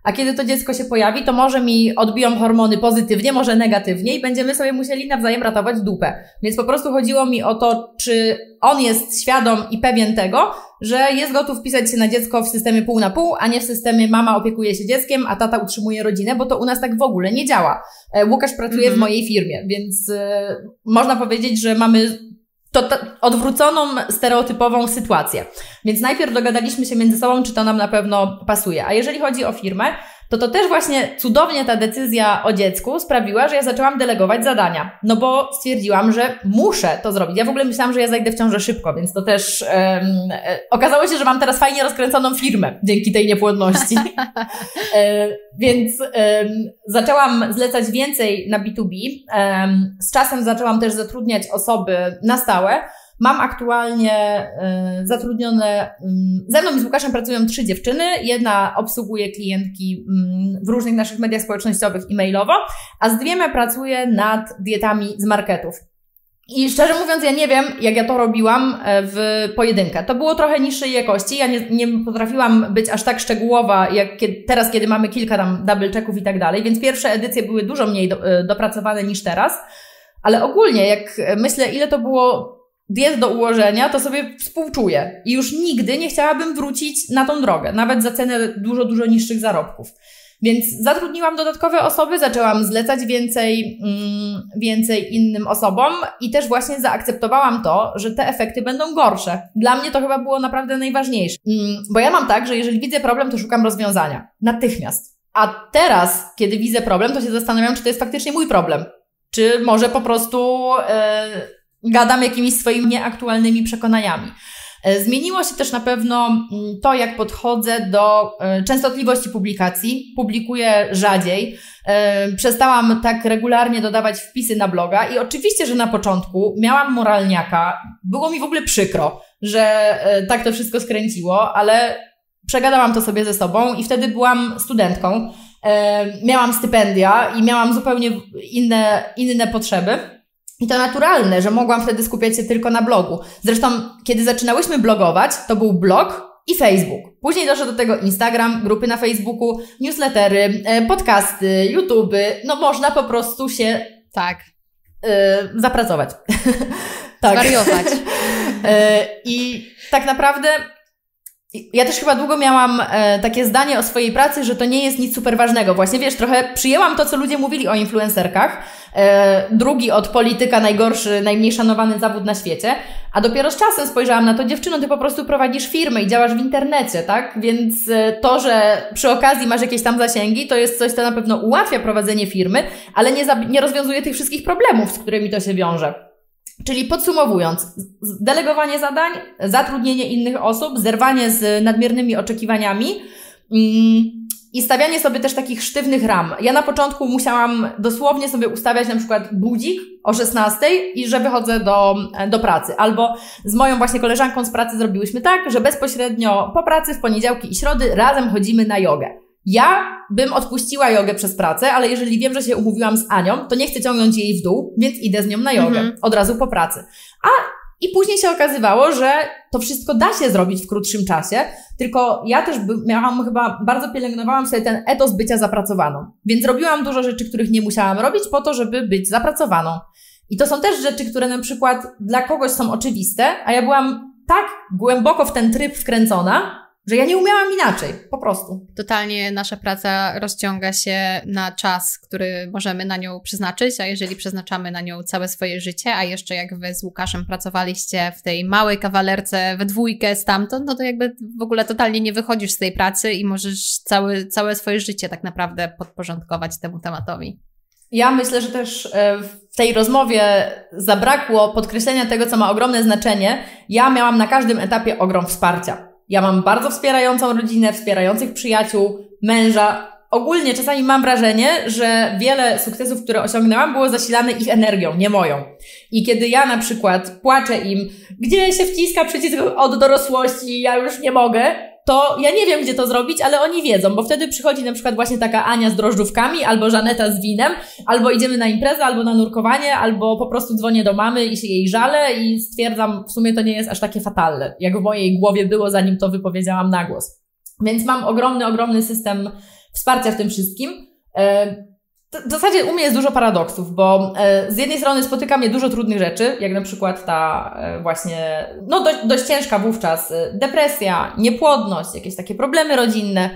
a kiedy to dziecko się pojawi, to może mi odbiją hormony pozytywnie, może negatywnie i będziemy sobie musieli nawzajem ratować dupę. Więc po prostu chodziło mi o to, czy on jest świadom i pewien tego, że jest gotów wpisać się na dziecko w systemie pół na pół, a nie w systemie mama opiekuje się dzieckiem, a tata utrzymuje rodzinę, bo to u nas tak w ogóle nie działa. E, Łukasz pracuje mm -hmm. w mojej firmie, więc y, można powiedzieć, że mamy to, odwróconą, stereotypową sytuację. Więc najpierw dogadaliśmy się między sobą, czy to nam na pewno pasuje. A jeżeli chodzi o firmę, to to też właśnie cudownie ta decyzja o dziecku sprawiła, że ja zaczęłam delegować zadania. No bo stwierdziłam, że muszę to zrobić. Ja w ogóle myślałam, że ja zajdę w ciążę szybko, więc to też um, okazało się, że mam teraz fajnie rozkręconą firmę dzięki tej niepłodności. e, więc zaczęłam zlecać więcej na B2B. z czasem zaczęłam też zatrudniać osoby na stałe. Mam aktualnie y, zatrudnione, y, ze mną i z Łukaszem pracują trzy dziewczyny. Jedna obsługuje klientki y, w różnych naszych mediach społecznościowych i mailowo, a z dwiema pracuję nad dietami z marketów. I szczerze mówiąc, ja nie wiem, jak ja to robiłam e, w pojedynkę. To było trochę niższej jakości. Ja nie, nie potrafiłam być aż tak szczegółowa, jak kiedy, teraz, kiedy mamy kilka tam double checków i tak dalej, więc pierwsze edycje były dużo mniej do, e, dopracowane niż teraz. Ale ogólnie, jak myślę, ile to było diet do ułożenia, to sobie współczuję. I już nigdy nie chciałabym wrócić na tą drogę, nawet za cenę dużo, dużo niższych zarobków. Więc zatrudniłam dodatkowe osoby, zaczęłam zlecać więcej, mm, więcej innym osobom i też właśnie zaakceptowałam to, że te efekty będą gorsze. Dla mnie to chyba było naprawdę najważniejsze. Mm, bo ja mam tak, że jeżeli widzę problem, to szukam rozwiązania. Natychmiast. A teraz, kiedy widzę problem, to się zastanawiam, czy to jest faktycznie mój problem. Czy może po prostu yy, gadam jakimiś swoimi nieaktualnymi przekonaniami. E, zmieniło się też na pewno mm, to, jak podchodzę do e, częstotliwości publikacji. Publikuję rzadziej. E, przestałam tak regularnie dodawać wpisy na bloga i oczywiście, że na początku miałam moralniaka. Było mi w ogóle przykro, że tak to wszystko skręciło, ale przegadałam to sobie ze sobą i wtedy byłam studentką. Miałam stypendia i miałam zupełnie inne, inne potrzeby. I to naturalne, że mogłam wtedy skupiać się tylko na blogu. Zresztą, kiedy zaczynałyśmy blogować, to był blog i Facebook. Później doszło do tego Instagram, grupy na Facebooku, newslettery, e, podcasty, YouTube. No można po prostu się tak yy, zapracować. tak. Wariować. yy, I tak naprawdę ja też chyba długo miałam e, takie zdanie o swojej pracy, że to nie jest nic super ważnego. Właśnie wiesz, trochę przyjęłam to, co ludzie mówili o influencerkach. E, drugi od polityka, najgorszy, najmniej szanowany zawód na świecie. A dopiero z czasem spojrzałam na to, dziewczyno, ty po prostu prowadzisz firmę i działasz w internecie, tak? Więc e, to, że przy okazji masz jakieś tam zasięgi, to jest coś, co na pewno ułatwia prowadzenie firmy, ale nie, nie rozwiązuje tych wszystkich problemów, z którymi to się wiąże. Czyli podsumowując, delegowanie zadań, zatrudnienie innych osób, zerwanie z nadmiernymi oczekiwaniami mm, i stawianie sobie też takich sztywnych ram. Ja na początku musiałam dosłownie sobie ustawiać na przykład budzik o 16 i że wychodzę do, do pracy. Albo z moją właśnie koleżanką z pracy zrobiłyśmy tak, że bezpośrednio po pracy w poniedziałki i środy razem chodzimy na jogę. Ja bym odpuściła jogę przez pracę, ale jeżeli wiem, że się umówiłam z Anią, to nie chcę ciągnąć jej w dół, więc idę z nią na jogę. Mhm. Od razu po pracy. A i później się okazywało, że to wszystko da się zrobić w krótszym czasie, tylko ja też miałam chyba, bardzo pielęgnowałam sobie ten etos bycia zapracowaną. Więc robiłam dużo rzeczy, których nie musiałam robić po to, żeby być zapracowaną. I to są też rzeczy, które na przykład dla kogoś są oczywiste, a ja byłam tak głęboko w ten tryb wkręcona, że ja nie umiałam inaczej, po prostu. Totalnie nasza praca rozciąga się na czas, który możemy na nią przeznaczyć, a jeżeli przeznaczamy na nią całe swoje życie, a jeszcze jak wy z Łukaszem pracowaliście w tej małej kawalerce we dwójkę stamtąd, no to jakby w ogóle totalnie nie wychodzisz z tej pracy i możesz cały, całe swoje życie tak naprawdę podporządkować temu tematowi. Ja myślę, że też e, w tej rozmowie zabrakło podkreślenia tego, co ma ogromne znaczenie. Ja miałam na każdym etapie ogrom wsparcia ja mam bardzo wspierającą rodzinę, wspierających przyjaciół, męża. Ogólnie czasami mam wrażenie, że wiele sukcesów, które osiągnęłam, było zasilane ich energią, nie moją. I kiedy ja na przykład płaczę im, gdzie się wciska przycisk od dorosłości, ja już nie mogę, to ja nie wiem, gdzie to zrobić, ale oni wiedzą, bo wtedy przychodzi na przykład właśnie taka Ania z drożdżówkami, albo Żaneta z winem, albo idziemy na imprezę, albo na nurkowanie, albo po prostu dzwonię do mamy i się jej żalę i stwierdzam, w sumie to nie jest aż takie fatalne, jak w mojej głowie było, zanim to wypowiedziałam na głos. Więc mam ogromny, ogromny system wsparcia w tym wszystkim. W zasadzie u mnie jest dużo paradoksów, bo e, z jednej strony spotyka mnie dużo trudnych rzeczy, jak na przykład ta e, właśnie, no dość, dość ciężka wówczas e, depresja, niepłodność, jakieś takie problemy rodzinne,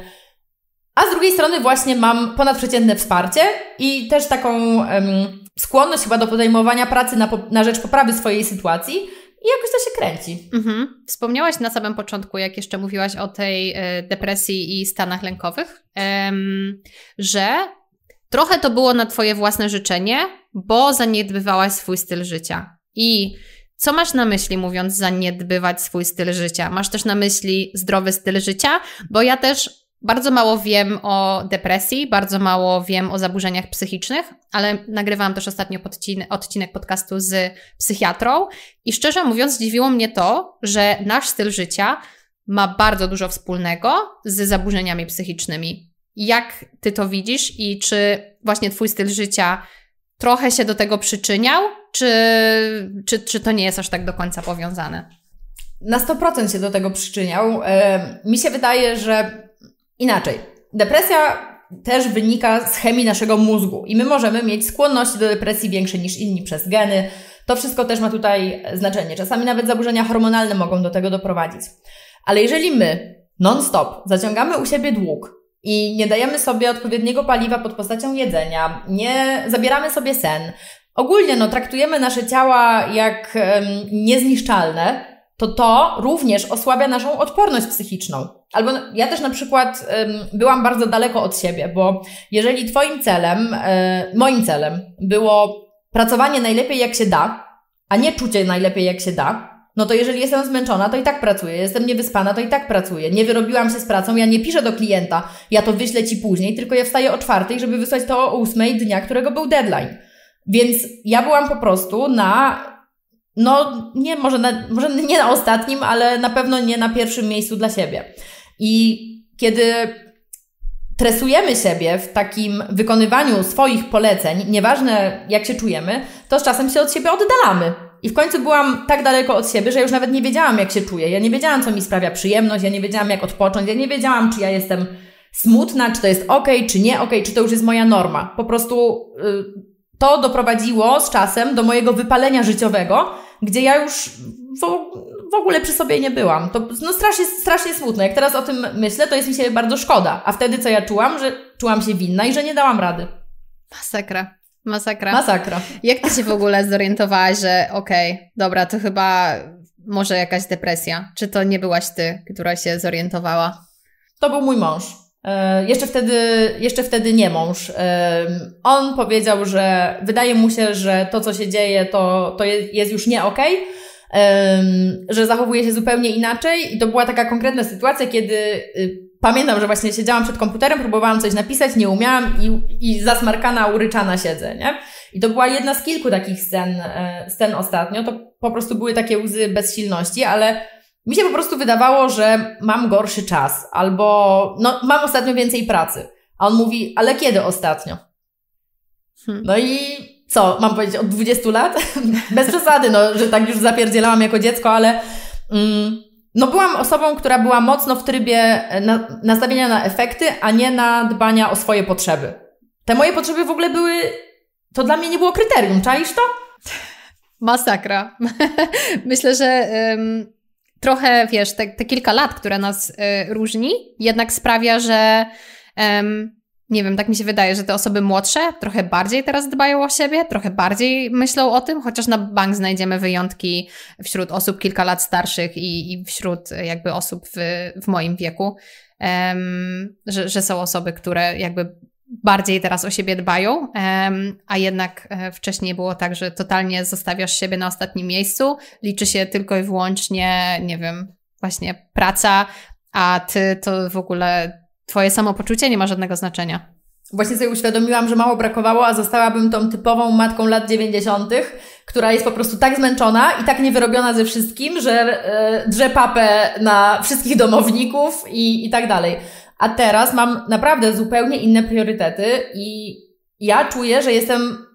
a z drugiej strony właśnie mam ponadprzeciętne wsparcie i też taką um, skłonność chyba do podejmowania pracy na, na rzecz poprawy swojej sytuacji i jakoś to się kręci. Mhm. Wspomniałaś na samym początku, jak jeszcze mówiłaś o tej depresji i stanach lękowych, że trochę to było na Twoje własne życzenie, bo zaniedbywałaś swój styl życia. I co masz na myśli, mówiąc zaniedbywać swój styl życia? Masz też na myśli zdrowy styl życia? Bo ja też bardzo mało wiem o depresji, bardzo mało wiem o zaburzeniach psychicznych, ale nagrywałam też ostatnio odcinek, podcastu z psychiatrą i szczerze mówiąc, zdziwiło mnie to, że nasz styl życia ma bardzo dużo wspólnego z zaburzeniami psychicznymi. Jak ty to widzisz i czy właśnie twój styl życia trochę się do tego przyczyniał, czy, czy, czy to nie jest aż tak do końca powiązane? Na 100% się do tego przyczyniał. Mi się wydaje, że inaczej. Depresja też wynika z chemii naszego mózgu i my możemy mieć skłonności do depresji większe niż inni przez geny. To wszystko też ma tutaj znaczenie. Czasami nawet zaburzenia hormonalne mogą do tego doprowadzić. Ale jeżeli my non-stop zaciągamy u siebie dług, i nie dajemy sobie odpowiedniego paliwa pod postacią jedzenia, nie zabieramy sobie sen. Ogólnie no, traktujemy nasze ciała jak um, niezniszczalne, to to również osłabia naszą odporność psychiczną. Albo ja też na przykład um, byłam bardzo daleko od siebie, bo jeżeli Twoim celem, e, moim celem było pracowanie najlepiej jak się da, a nie czucie najlepiej jak się da, no to jeżeli jestem zmęczona, to i tak pracuję. Jestem niewyspana, to i tak pracuję. Nie wyrobiłam się z pracą, ja nie piszę do klienta, ja to wyślę Ci później, tylko ja wstaję o czwartej, żeby wysłać to o ósmej dnia, którego był deadline. Więc ja byłam po prostu na, no nie, może, na, może nie na ostatnim, ale na pewno nie na pierwszym miejscu dla siebie. I kiedy tresujemy siebie w takim wykonywaniu swoich poleceń, nieważne jak się czujemy, to z czasem się od siebie oddalamy. I w końcu byłam tak daleko od siebie, że już nawet nie wiedziałam, jak się czuję. Ja nie wiedziałam, co mi sprawia przyjemność, ja nie wiedziałam, jak odpocząć, ja nie wiedziałam, czy ja jestem smutna, czy to jest ok, czy nie ok, czy to już jest moja norma. Po prostu y, to doprowadziło z czasem do mojego wypalenia życiowego, gdzie ja już w, w ogóle przy sobie nie byłam. To no, strasznie, strasznie smutno. Jak teraz o tym myślę, to jest mi się bardzo szkoda. A wtedy co ja czułam? Że czułam się winna i że nie dałam rady. Masakra. Masakra. Masakra. Jak ty się w ogóle zorientowałaś, że okej, okay, dobra, to chyba może jakaś depresja? Czy to nie byłaś ty, która się zorientowała? To był mój mąż. E, jeszcze wtedy, jeszcze wtedy nie mąż. E, on powiedział, że wydaje mu się, że to, co się dzieje, to, to jest już nie okej, okay, e, że zachowuje się zupełnie inaczej. I to była taka konkretna sytuacja, kiedy y, pamiętam, że właśnie siedziałam przed komputerem, próbowałam coś napisać, nie umiałam i, i zasmarkana, uryczana siedzę, nie? I to była jedna z kilku takich scen, e, scen ostatnio. To po prostu były takie łzy bezsilności, ale mi się po prostu wydawało, że mam gorszy czas albo no, mam ostatnio więcej pracy. A on mówi, ale kiedy ostatnio? Hmm. No i co, mam powiedzieć, od 20 lat? Bez przesady, no, że tak już zapierdzielałam jako dziecko, ale mm, no byłam osobą, która była mocno w trybie e, na, nastawienia na efekty, a nie na dbania o swoje potrzeby. Te moje potrzeby w ogóle były, to dla mnie nie było kryterium, czaisz to? Masakra. Myślę, że um, trochę, wiesz, te, te, kilka lat, które nas y, różni, jednak sprawia, że um, nie wiem, tak mi się wydaje, że te osoby młodsze trochę bardziej teraz dbają o siebie, trochę bardziej myślą o tym, chociaż na bank znajdziemy wyjątki wśród osób kilka lat starszych i, i wśród jakby osób w, w moim wieku, um, że, że są osoby, które jakby bardziej teraz o siebie dbają, um, a jednak e, wcześniej było tak, że totalnie zostawiasz siebie na ostatnim miejscu, liczy się tylko i wyłącznie, nie wiem, właśnie praca, a ty to w ogóle Twoje samopoczucie nie ma żadnego znaczenia. Właśnie sobie uświadomiłam, że mało brakowało, a zostałabym tą typową matką lat 90., która jest po prostu tak zmęczona i tak niewyrobiona ze wszystkim, że e, drze papę na wszystkich domowników i, i tak dalej. A teraz mam naprawdę zupełnie inne priorytety i ja czuję, że jestem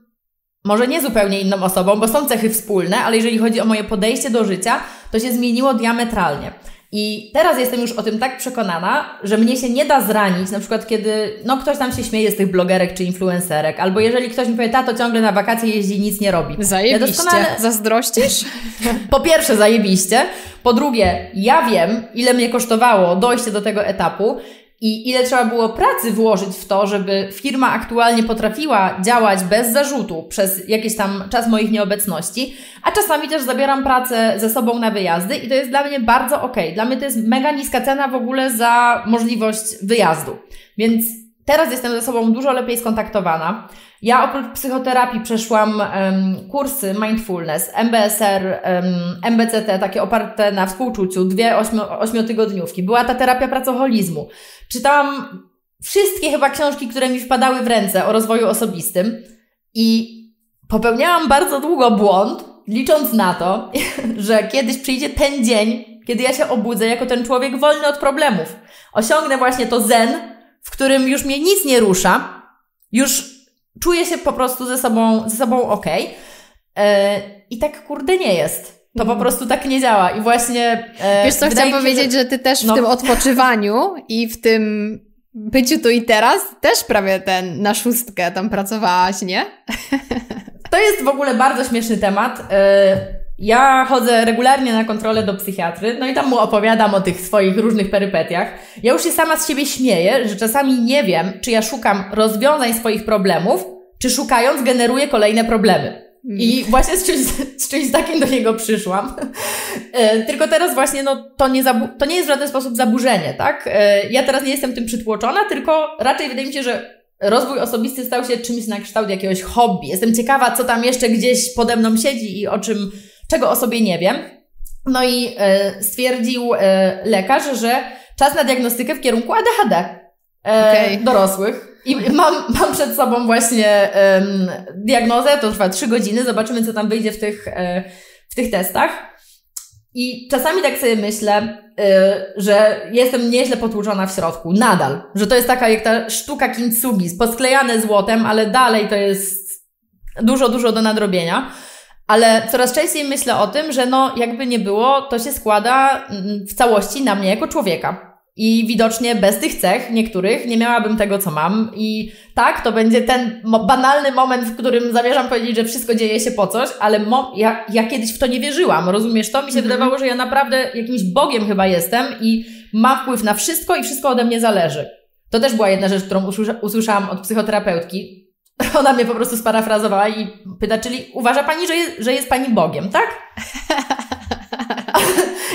może nie zupełnie inną osobą, bo są cechy wspólne, ale jeżeli chodzi o moje podejście do życia, to się zmieniło diametralnie. I teraz jestem już o tym tak przekonana, że mnie się nie da zranić, na przykład kiedy no, ktoś tam się śmieje z tych blogerek czy influencerek, albo jeżeli ktoś mi powie, tato ciągle na wakacje jeździ i nic nie robi. Zajebiście. Ja doskonale... Zazdrościsz? po pierwsze zajebiście, po drugie ja wiem, ile mnie kosztowało dojście do tego etapu i ile trzeba było pracy włożyć w to, żeby firma aktualnie potrafiła działać bez zarzutu przez jakiś tam czas moich nieobecności, a czasami też zabieram pracę ze sobą na wyjazdy i to jest dla mnie bardzo ok. Dla mnie to jest mega niska cena w ogóle za możliwość wyjazdu. Więc teraz jestem ze sobą dużo lepiej skontaktowana. Ja oprócz psychoterapii przeszłam um, kursy mindfulness, MBSR, um, MBCT, takie oparte na współczuciu, dwie ośmio, ośmiotygodniówki. Była ta terapia pracoholizmu. Czytałam wszystkie chyba książki, które mi wpadały w ręce o rozwoju osobistym i popełniałam bardzo długo błąd, licząc na to, że kiedyś przyjdzie ten dzień, kiedy ja się obudzę jako ten człowiek wolny od problemów. Osiągnę właśnie to zen, w którym już mnie nic nie rusza, już czuję się po prostu ze sobą, ze sobą ok. E, I tak kurde nie jest. To po mhm. prostu tak nie działa. I właśnie. E, Wiesz, co chciałam powiedzieć, że... że ty też w no. tym odpoczywaniu i w tym byciu tu i teraz też prawie ten na szóstkę tam pracowałaś, nie? To jest w ogóle bardzo śmieszny temat. E, ja chodzę regularnie na kontrolę do psychiatry, no i tam mu opowiadam o tych swoich różnych perypetiach. Ja już się sama z siebie śmieję, że czasami nie wiem, czy ja szukam rozwiązań swoich problemów, czy szukając generuję kolejne problemy. I mm. właśnie z czymś, z czymś takim do niego przyszłam. E, tylko teraz właśnie, no, to nie, to nie jest w żaden sposób zaburzenie, tak? E, ja teraz nie jestem tym przytłoczona, tylko raczej wydaje mi się, że rozwój osobisty stał się czymś na kształt jakiegoś hobby. Jestem ciekawa, co tam jeszcze gdzieś pode mną siedzi i o czym czego o sobie nie wiem. No i e, stwierdził e, lekarz, że czas na diagnostykę w kierunku ADHD e, okay. dorosłych. I mam, mam przed sobą właśnie diagnozę, to trwa trzy godziny, zobaczymy, co tam wyjdzie w tych, w tych testach. I czasami tak sobie myślę, że jestem nieźle potłuczona w środku, nadal. Że to jest taka jak ta sztuka kintsugi, posklejane złotem, ale dalej to jest dużo, dużo do nadrobienia. Ale coraz częściej myślę o tym, że no jakby nie było, to się składa mm, w całości na mnie jako człowieka. I widocznie bez tych cech, niektórych, nie miałabym tego, co mam. I tak, to będzie ten banalny moment, w którym zamierzam powiedzieć, że wszystko dzieje się po coś, ale ja, ja kiedyś w to nie wierzyłam. Rozumiesz to? Mi się mhm. wydawało, że ja naprawdę jakimś Bogiem chyba jestem i mam wpływ na wszystko i wszystko ode mnie zależy. To też była jedna rzecz, którą usłyszałam od psychoterapeutki. Ona mnie po prostu sparafrazowała i pyta, czyli uważa pani, że jest, że jest pani Bogiem, tak?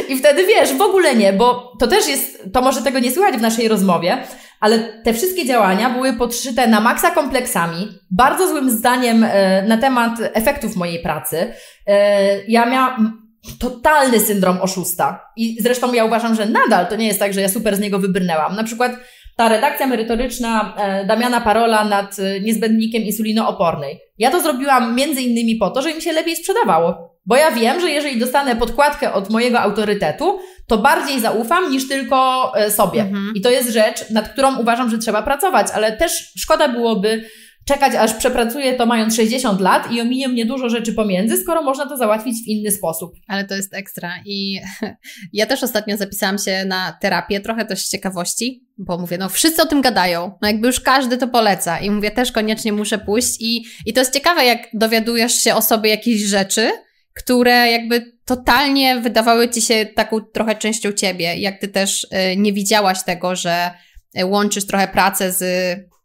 I wtedy wiesz, w ogóle nie, bo to też jest, to może tego nie słychać w naszej rozmowie, ale te wszystkie działania były podszyte na maksa kompleksami, bardzo złym zdaniem e, na temat efektów mojej pracy. E, ja miałam totalny syndrom oszusta i zresztą ja uważam, że nadal to nie jest tak, że ja super z niego wybrnęłam. Na przykład ta redakcja merytoryczna e, Damiana Parola nad e, niezbędnikiem insulinoopornej. Ja to zrobiłam między innymi po to, żeby mi się lepiej sprzedawało. Bo ja wiem, że jeżeli dostanę podkładkę od mojego autorytetu, to bardziej zaufam niż tylko e, sobie. Mhm. I to jest rzecz, nad którą uważam, że trzeba pracować, ale też szkoda byłoby czekać, aż przepracuję to mając 60 lat i ominie mnie dużo rzeczy pomiędzy, skoro można to załatwić w inny sposób. Ale to jest ekstra. I ja też ostatnio zapisałam się na terapię, trochę też z ciekawości, bo mówię, no wszyscy o tym gadają, no jakby już każdy to poleca i mówię, też koniecznie muszę pójść i, i to jest ciekawe, jak dowiadujesz się o sobie jakichś rzeczy, które jakby totalnie wydawały ci się taką trochę częścią ciebie, jak ty też y, nie widziałaś tego, że y, łączysz trochę pracę z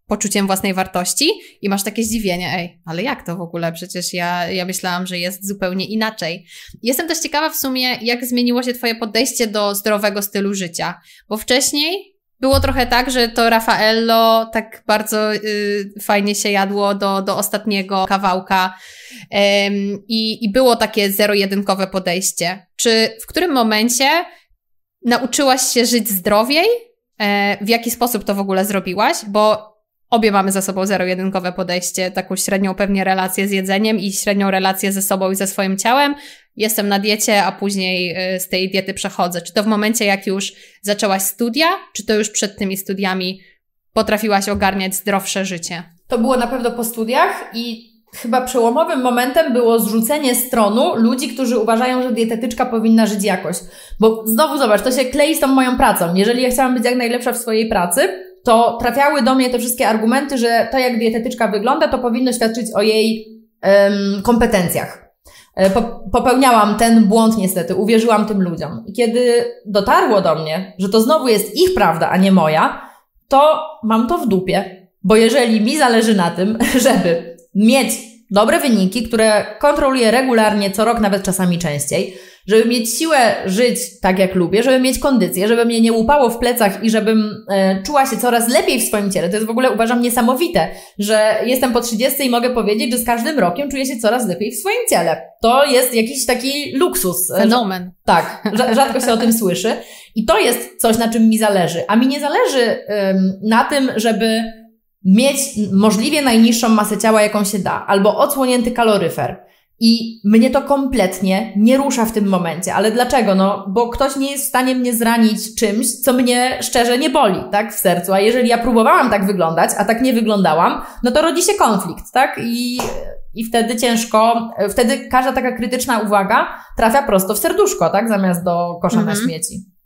poczuciem własnej wartości i masz takie zdziwienie, ej, ale jak to w ogóle? Przecież ja, ja myślałam, że jest zupełnie inaczej. Jestem też ciekawa w sumie, jak zmieniło się Twoje podejście do zdrowego stylu życia, bo wcześniej było trochę tak, że to Raffaello tak bardzo y, fajnie się jadło do, do ostatniego kawałka ym, i, i było takie zero-jedynkowe podejście. Czy w którym momencie nauczyłaś się żyć zdrowiej? E, w jaki sposób to w ogóle zrobiłaś? Bo Obie mamy za sobą zero-jedynkowe podejście, taką średnią pewnie relację z jedzeniem i średnią relację ze sobą i ze swoim ciałem. Jestem na diecie, a później y, z tej diety przechodzę. Czy to w momencie, jak już zaczęłaś studia, czy to już przed tymi studiami potrafiłaś ogarniać zdrowsze życie? To było na pewno po studiach i chyba przełomowym momentem było zrzucenie stronu ludzi, którzy uważają, że dietetyczka powinna żyć jakoś. Bo znowu zobacz, to się klei z tą moją pracą. Jeżeli ja chciałam być jak najlepsza w swojej pracy, to trafiały do mnie te wszystkie argumenty, że to jak dietetyczka wygląda, to powinno świadczyć o jej um, kompetencjach. E, popełniałam ten błąd niestety, uwierzyłam tym ludziom. I kiedy dotarło do mnie, że to znowu jest ich prawda, a nie moja, to mam to w dupie. Bo jeżeli mi zależy na tym, żeby mieć dobre wyniki, które kontroluję regularnie, co rok, nawet czasami częściej, żeby mieć siłę żyć tak, jak lubię, żeby mieć kondycję, żeby mnie nie łupało w plecach i żebym e, czuła się coraz lepiej w swoim ciele. To jest w ogóle uważam niesamowite, że jestem po 30 i mogę powiedzieć, że z każdym rokiem czuję się coraz lepiej w swoim ciele. To jest jakiś taki luksus. Fenomen. Tak, rzadko się o tym słyszy. I to jest coś, na czym mi zależy. A mi nie zależy na tym, żeby mieć możliwie najniższą masę ciała, jaką się da, albo odsłonięty kaloryfer. I mnie to kompletnie nie rusza w tym momencie. Ale dlaczego? No, bo ktoś nie jest w stanie mnie zranić czymś, co mnie szczerze nie boli, tak, w sercu. A jeżeli ja próbowałam tak wyglądać, a tak nie wyglądałam, no to rodzi się konflikt, tak? I, i wtedy ciężko, wtedy każda taka krytyczna uwaga trafia prosto w serduszko, tak? Zamiast do kosza mhm. na śmieci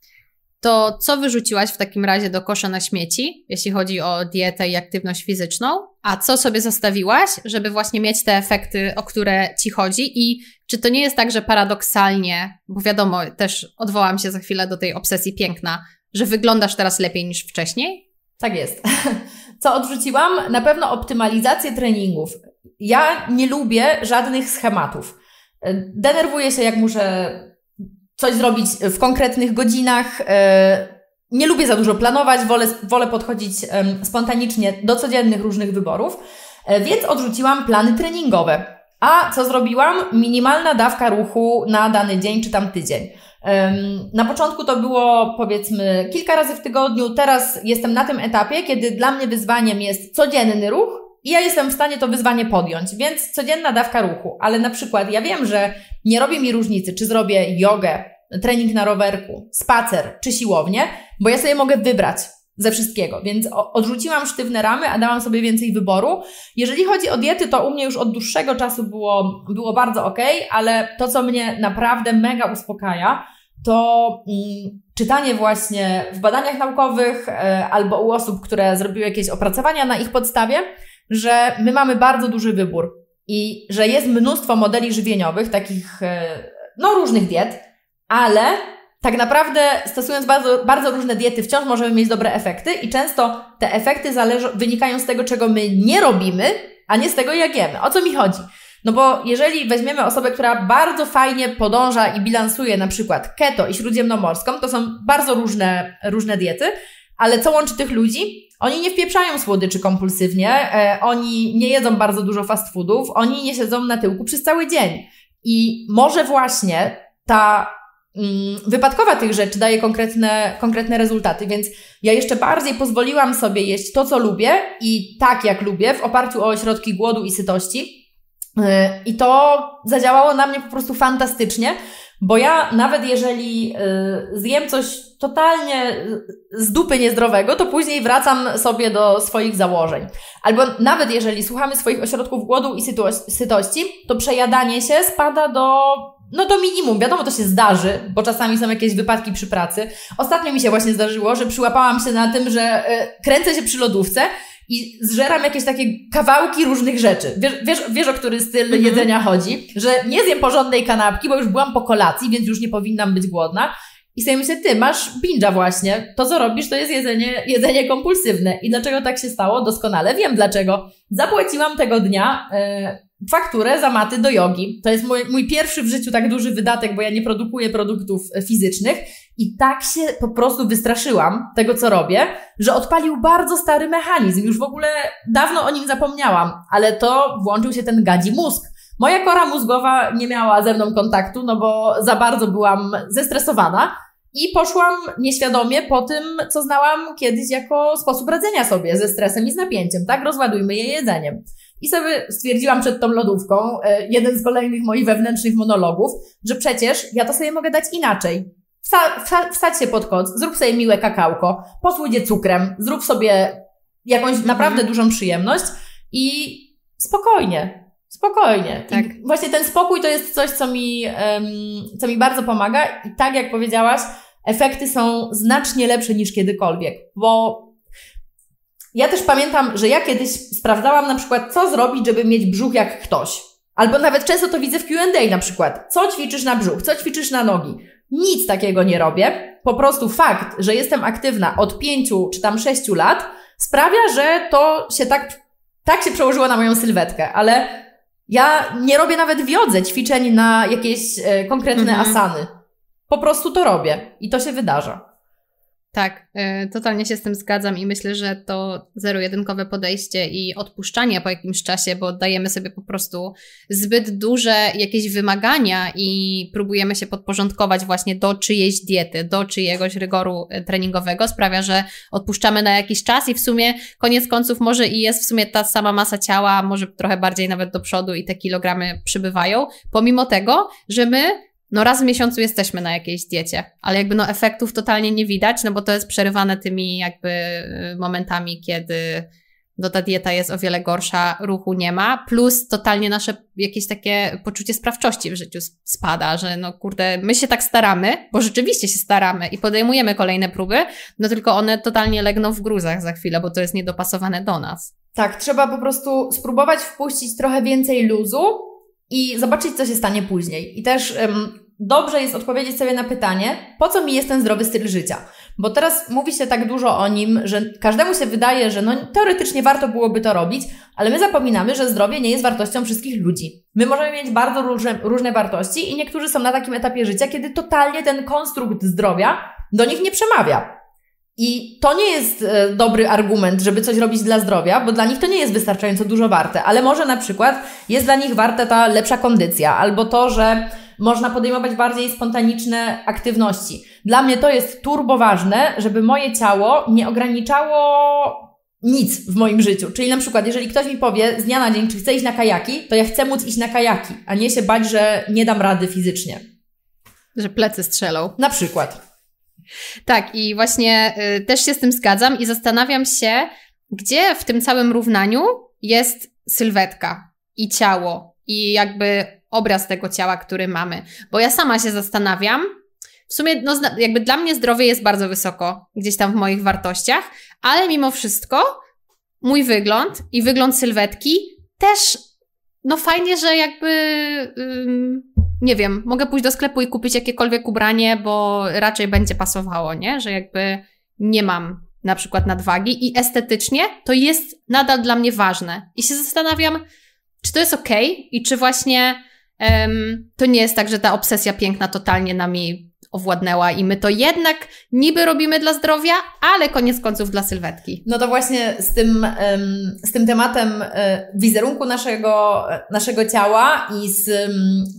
to co wyrzuciłaś w takim razie do kosza na śmieci, jeśli chodzi o dietę i aktywność fizyczną, a co sobie zostawiłaś, żeby właśnie mieć te efekty, o które ci chodzi i czy to nie jest tak, że paradoksalnie, bo wiadomo, też odwołam się za chwilę do tej obsesji piękna, że wyglądasz teraz lepiej niż wcześniej? Tak jest. Co odrzuciłam? Na pewno optymalizację treningów. Ja nie lubię żadnych schematów. Denerwuję się, jak muszę coś zrobić w konkretnych godzinach. E, nie lubię za dużo planować, wolę, wolę podchodzić spontanicznie do codziennych różnych wyborów, e, więc odrzuciłam plany treningowe. A co zrobiłam? Minimalna dawka ruchu na dany dzień czy tam tydzień. Na początku to było powiedzmy kilka razy w tygodniu, teraz jestem na tym etapie, kiedy dla mnie wyzwaniem jest codzienny ruch, i ja jestem w stanie to wyzwanie podjąć, więc codzienna dawka ruchu. Ale na przykład ja wiem, że nie robi mi różnicy, czy zrobię jogę, trening na rowerku, spacer czy siłownię, bo ja sobie mogę wybrać ze wszystkiego, więc odrzuciłam sztywne ramy, a dałam sobie więcej wyboru. Jeżeli chodzi o diety, to u mnie już od dłuższego czasu było, było bardzo ok, ale to, co mnie naprawdę mega uspokaja, to mm, czytanie właśnie w badaniach naukowych e, albo u osób, które zrobiły jakieś opracowania na ich podstawie, że my mamy bardzo duży wybór i że jest mnóstwo modeli żywieniowych, takich e, no różnych diet, ale tak naprawdę stosując bardzo, bardzo różne diety wciąż możemy mieć dobre efekty i często te efekty zależą, wynikają z tego, czego my nie robimy, a nie z tego, jak jemy. O co mi chodzi? No bo jeżeli weźmiemy osobę, która bardzo fajnie podąża i bilansuje na przykład keto i śródziemnomorską, to są bardzo różne, różne diety, ale co łączy tych ludzi? Oni nie wpieprzają słodyczy kompulsywnie, e, oni nie jedzą bardzo dużo fast foodów, oni nie siedzą na tyłku przez cały dzień. I może właśnie ta mm, wypadkowa tych rzeczy daje konkretne, konkretne rezultaty, więc ja jeszcze bardziej pozwoliłam sobie jeść to, co lubię i tak, jak lubię, w oparciu o środki głodu i sytości. E, I to zadziałało na mnie po prostu fantastycznie, bo ja nawet jeżeli y, zjem coś totalnie z dupy niezdrowego, to później wracam sobie do swoich założeń. Albo nawet jeżeli słuchamy swoich ośrodków głodu i sytości, to przejadanie się spada do no do minimum. Wiadomo, to się zdarzy, bo czasami są jakieś wypadki przy pracy. Ostatnio mi się właśnie zdarzyło, że przyłapałam się na tym, że y, kręcę się przy lodówce i zżeram jakieś takie kawałki różnych rzeczy. Wiesz, wiesz, wiesz o który styl mm -hmm. jedzenia chodzi? Że nie zjem porządnej kanapki, bo już byłam po kolacji, więc już nie powinnam być głodna. I sobie myślę, ty masz binge'a właśnie. To, co robisz, to jest jedzenie, jedzenie kompulsywne. I dlaczego tak się stało? Doskonale wiem dlaczego. Zapłaciłam tego dnia e, fakturę za maty do jogi. To jest mój, mój pierwszy w życiu tak duży wydatek, bo ja nie produkuję produktów fizycznych. I tak się po prostu wystraszyłam tego, co robię, że odpalił bardzo stary mechanizm. Już w ogóle dawno o nim zapomniałam, ale to włączył się ten gadzi mózg. Moja kora mózgowa nie miała ze mną kontaktu, no bo za bardzo byłam zestresowana i poszłam nieświadomie po tym, co znałam kiedyś jako sposób radzenia sobie ze stresem i z napięciem, tak? Rozładujmy je jedzeniem. I sobie stwierdziłam przed tą lodówką, e, jeden z kolejnych moich wewnętrznych monologów, że przecież ja to sobie mogę dać inaczej. Wsta, wstać się pod koc, zrób sobie miłe kakałko, posłudzie cukrem, zrób sobie jakąś mhm. naprawdę dużą przyjemność i spokojnie, spokojnie. Tak. I właśnie ten spokój to jest coś, co mi, um, co mi bardzo pomaga i tak jak powiedziałaś, efekty są znacznie lepsze niż kiedykolwiek, bo ja też pamiętam, że ja kiedyś sprawdzałam na przykład, co zrobić, żeby mieć brzuch jak ktoś. Albo nawet często to widzę w QA na przykład. Co ćwiczysz na brzuch, co ćwiczysz na nogi. Nic takiego nie robię. po prostu fakt, że jestem aktywna od pięciu czy tam sześciu lat, sprawia, że to się tak, tak się przełożyło na moją sylwetkę, ale ja nie robię nawet w jodze ćwiczeń na jakieś e, konkretne mhm. asany. Po prostu to robię i to się wydarza. Tak, y, totalnie się z tym zgadzam i myślę, że to zero-jedynkowe podejście i odpuszczanie po jakimś czasie, bo dajemy sobie po prostu zbyt duże jakieś wymagania i próbujemy się podporządkować właśnie do czyjejś diety, do czyjegoś rygoru y, treningowego, sprawia, że odpuszczamy na jakiś czas i w sumie koniec końców może i jest w sumie ta sama masa ciała, może trochę bardziej nawet do przodu i te kilogramy przybywają, pomimo tego, że my no raz w miesiącu jesteśmy na jakiejś diecie, ale jakby no efektów totalnie nie widać, no bo to jest przerywane tymi jakby y, momentami, kiedy no ta dieta jest o wiele gorsza, ruchu nie ma, plus totalnie nasze jakieś takie poczucie sprawczości w życiu spada, że no kurde, my się tak staramy, bo rzeczywiście się staramy i podejmujemy kolejne próby, no tylko one totalnie legną w gruzach za chwilę, bo to jest niedopasowane do nas. Tak, trzeba po prostu spróbować wpuścić trochę więcej luzu i zobaczyć, co się stanie później. I też um, dobrze jest odpowiedzieć sobie na pytanie, po co mi jest ten zdrowy styl życia? Bo teraz mówi się tak dużo o nim, że każdemu się wydaje, że no, teoretycznie warto byłoby to robić, ale my zapominamy, że zdrowie nie jest wartością wszystkich ludzi. My możemy mieć bardzo różne, różne wartości i niektórzy są na takim etapie życia, kiedy totalnie ten konstrukt zdrowia do nich nie przemawia. I to nie jest e, dobry argument, żeby coś robić dla zdrowia, bo dla nich to nie jest wystarczająco dużo warte, ale może na przykład jest dla nich warta ta lepsza kondycja, albo to, że można podejmować bardziej spontaniczne aktywności. Dla mnie to jest turbo ważne, żeby moje ciało nie ograniczało nic w moim życiu. Czyli na przykład, jeżeli ktoś mi powie z dnia na dzień, czy chce iść na kajaki, to ja chcę móc iść na kajaki, a nie się bać, że nie dam rady fizycznie. Że plecy strzelą. Na przykład. Tak, i właśnie y, też się z tym zgadzam i zastanawiam się, gdzie w tym całym równaniu jest sylwetka i ciało i jakby obraz tego ciała, który mamy. Bo ja sama się zastanawiam, w sumie, no, jakby dla mnie zdrowie jest bardzo wysoko, gdzieś tam w moich wartościach, ale mimo wszystko mój wygląd i wygląd sylwetki też, no fajnie, że jakby, nie wiem, mogę pójść do sklepu i kupić jakiekolwiek ubranie, bo raczej będzie pasowało, nie? Że jakby nie mam na przykład nadwagi i estetycznie to jest nadal dla mnie ważne. I się zastanawiam, czy to jest ok i czy właśnie um, to nie jest tak, że ta obsesja piękna totalnie nami owładnęła i my to jednak niby robimy dla zdrowia, ale koniec końców dla sylwetki. No to właśnie z tym, z tym tematem e, wizerunku naszego, naszego ciała i z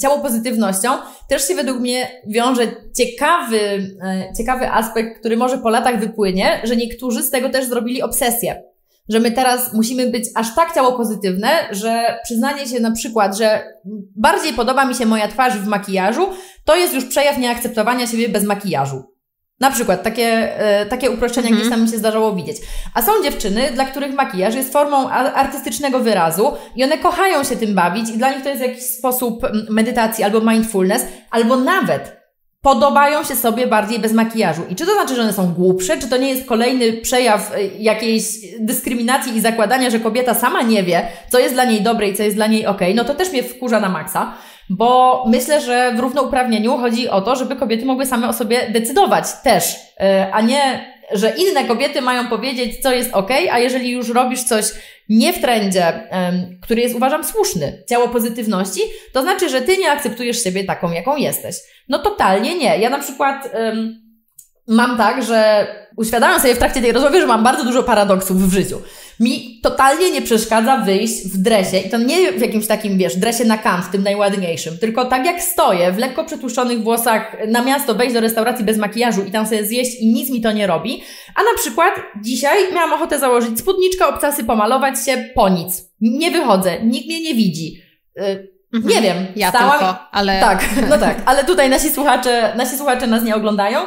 ciało pozytywnością też się według mnie wiąże ciekawy, e, ciekawy aspekt, który może po latach wypłynie, że niektórzy z tego też zrobili obsesję że my teraz musimy być aż tak ciało pozytywne, że przyznanie się na przykład, że bardziej podoba mi się moja twarz w makijażu, to jest już przejaw nieakceptowania siebie bez makijażu. Na przykład takie, e, takie uproszczenia mhm. gdzieś tam mi się zdarzało widzieć. A są dziewczyny, dla których makijaż jest formą artystycznego wyrazu i one kochają się tym bawić i dla nich to jest jakiś sposób medytacji albo mindfulness, albo nawet podobają się sobie bardziej bez makijażu. I czy to znaczy, że one są głupsze, czy to nie jest kolejny przejaw e, jakiejś dyskryminacji i zakładania, że kobieta sama nie wie, co jest dla niej dobre i co jest dla niej ok, no to też mnie wkurza na maksa. Bo myślę, że w równouprawnieniu chodzi o to, żeby kobiety mogły same o sobie decydować też, e, a nie, że inne kobiety mają powiedzieć, co jest ok, a jeżeli już robisz coś nie w trendzie, który jest uważam słuszny, ciało pozytywności, to znaczy, że ty nie akceptujesz siebie taką, jaką jesteś. No totalnie nie. Ja na przykład mam tak, że uświadamiam sobie w trakcie tej rozmowy, że mam bardzo dużo paradoksów w życiu. Mi totalnie nie przeszkadza wyjść w dresie i to nie w jakimś takim, wiesz, dresie na kant, tym najładniejszym, tylko tak jak stoję w lekko przetłuszczonych włosach na miasto, wejść do restauracji bez makijażu i tam sobie zjeść i nic mi to nie robi. A na przykład dzisiaj miałam ochotę założyć spódniczkę, obcasy, pomalować się, po nic. Nie wychodzę, nikt mnie nie widzi. Y, Mhm. Nie wiem. Ja stałam... tylko, ale... Tak, no tak, ale tutaj nasi słuchacze, nasi słuchacze nas nie oglądają,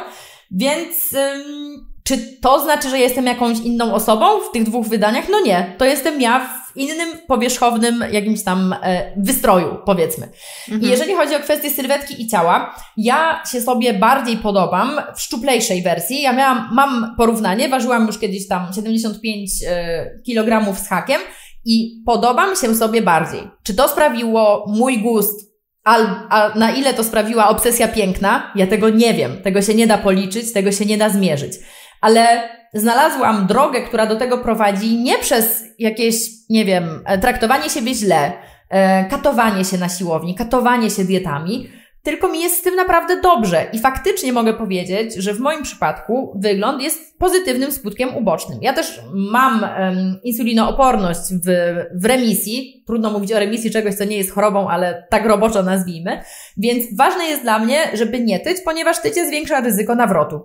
więc ym, czy to znaczy, że jestem jakąś inną osobą w tych dwóch wydaniach? No nie, to jestem ja w innym powierzchownym jakimś tam e, wystroju, powiedzmy. Mhm. I jeżeli chodzi o kwestię sylwetki i ciała, ja się sobie bardziej podobam w szczuplejszej wersji. Ja miałam, mam porównanie, ważyłam już kiedyś tam 75 e, kg z hakiem i podobam się sobie bardziej. Czy to sprawiło mój gust A, a na ile to sprawiła obsesja piękna, ja tego nie wiem. Tego się nie da policzyć, tego się nie da zmierzyć. Ale znalazłam drogę, która do tego prowadzi nie przez jakieś, nie wiem, e, traktowanie siebie źle, e, katowanie się na siłowni, katowanie się dietami, tylko mi jest z tym naprawdę dobrze i faktycznie mogę powiedzieć, że w moim przypadku wygląd jest pozytywnym skutkiem ubocznym. Ja też mam um, insulinooporność w, w remisji, trudno mówić o remisji czegoś, co nie jest chorobą, ale tak roboczo nazwijmy, więc ważne jest dla mnie, żeby nie tyć, ponieważ tycie zwiększa ryzyko nawrotu.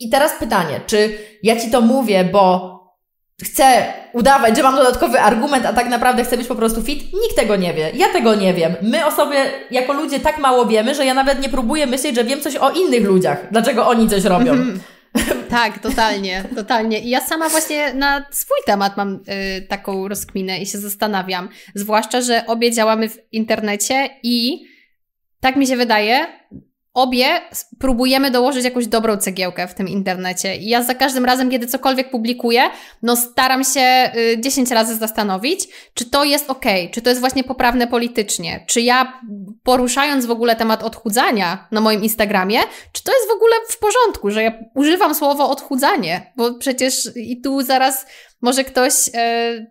I teraz pytanie, czy ja Ci to mówię, bo chcę udawać, że mam dodatkowy argument, a tak naprawdę chcę być po prostu fit? Nikt tego nie wie. Ja tego nie wiem. My o sobie jako ludzie tak mało wiemy, że ja nawet nie próbuję myśleć, że wiem coś o innych ludziach. Dlaczego oni coś robią. Mm -hmm. tak, totalnie, totalnie. I ja sama właśnie na swój temat mam y, taką rozkminę i się zastanawiam. Zwłaszcza, że obie działamy w internecie i tak mi się wydaje, obie próbujemy dołożyć jakąś dobrą cegiełkę w tym internecie. I ja za każdym razem, kiedy cokolwiek publikuję, no staram się y, 10 razy zastanowić, czy to jest ok, czy to jest właśnie poprawne politycznie, czy ja poruszając w ogóle temat odchudzania na moim Instagramie, czy to jest w ogóle w porządku, że ja używam słowo odchudzanie, bo przecież i tu zaraz może ktoś y,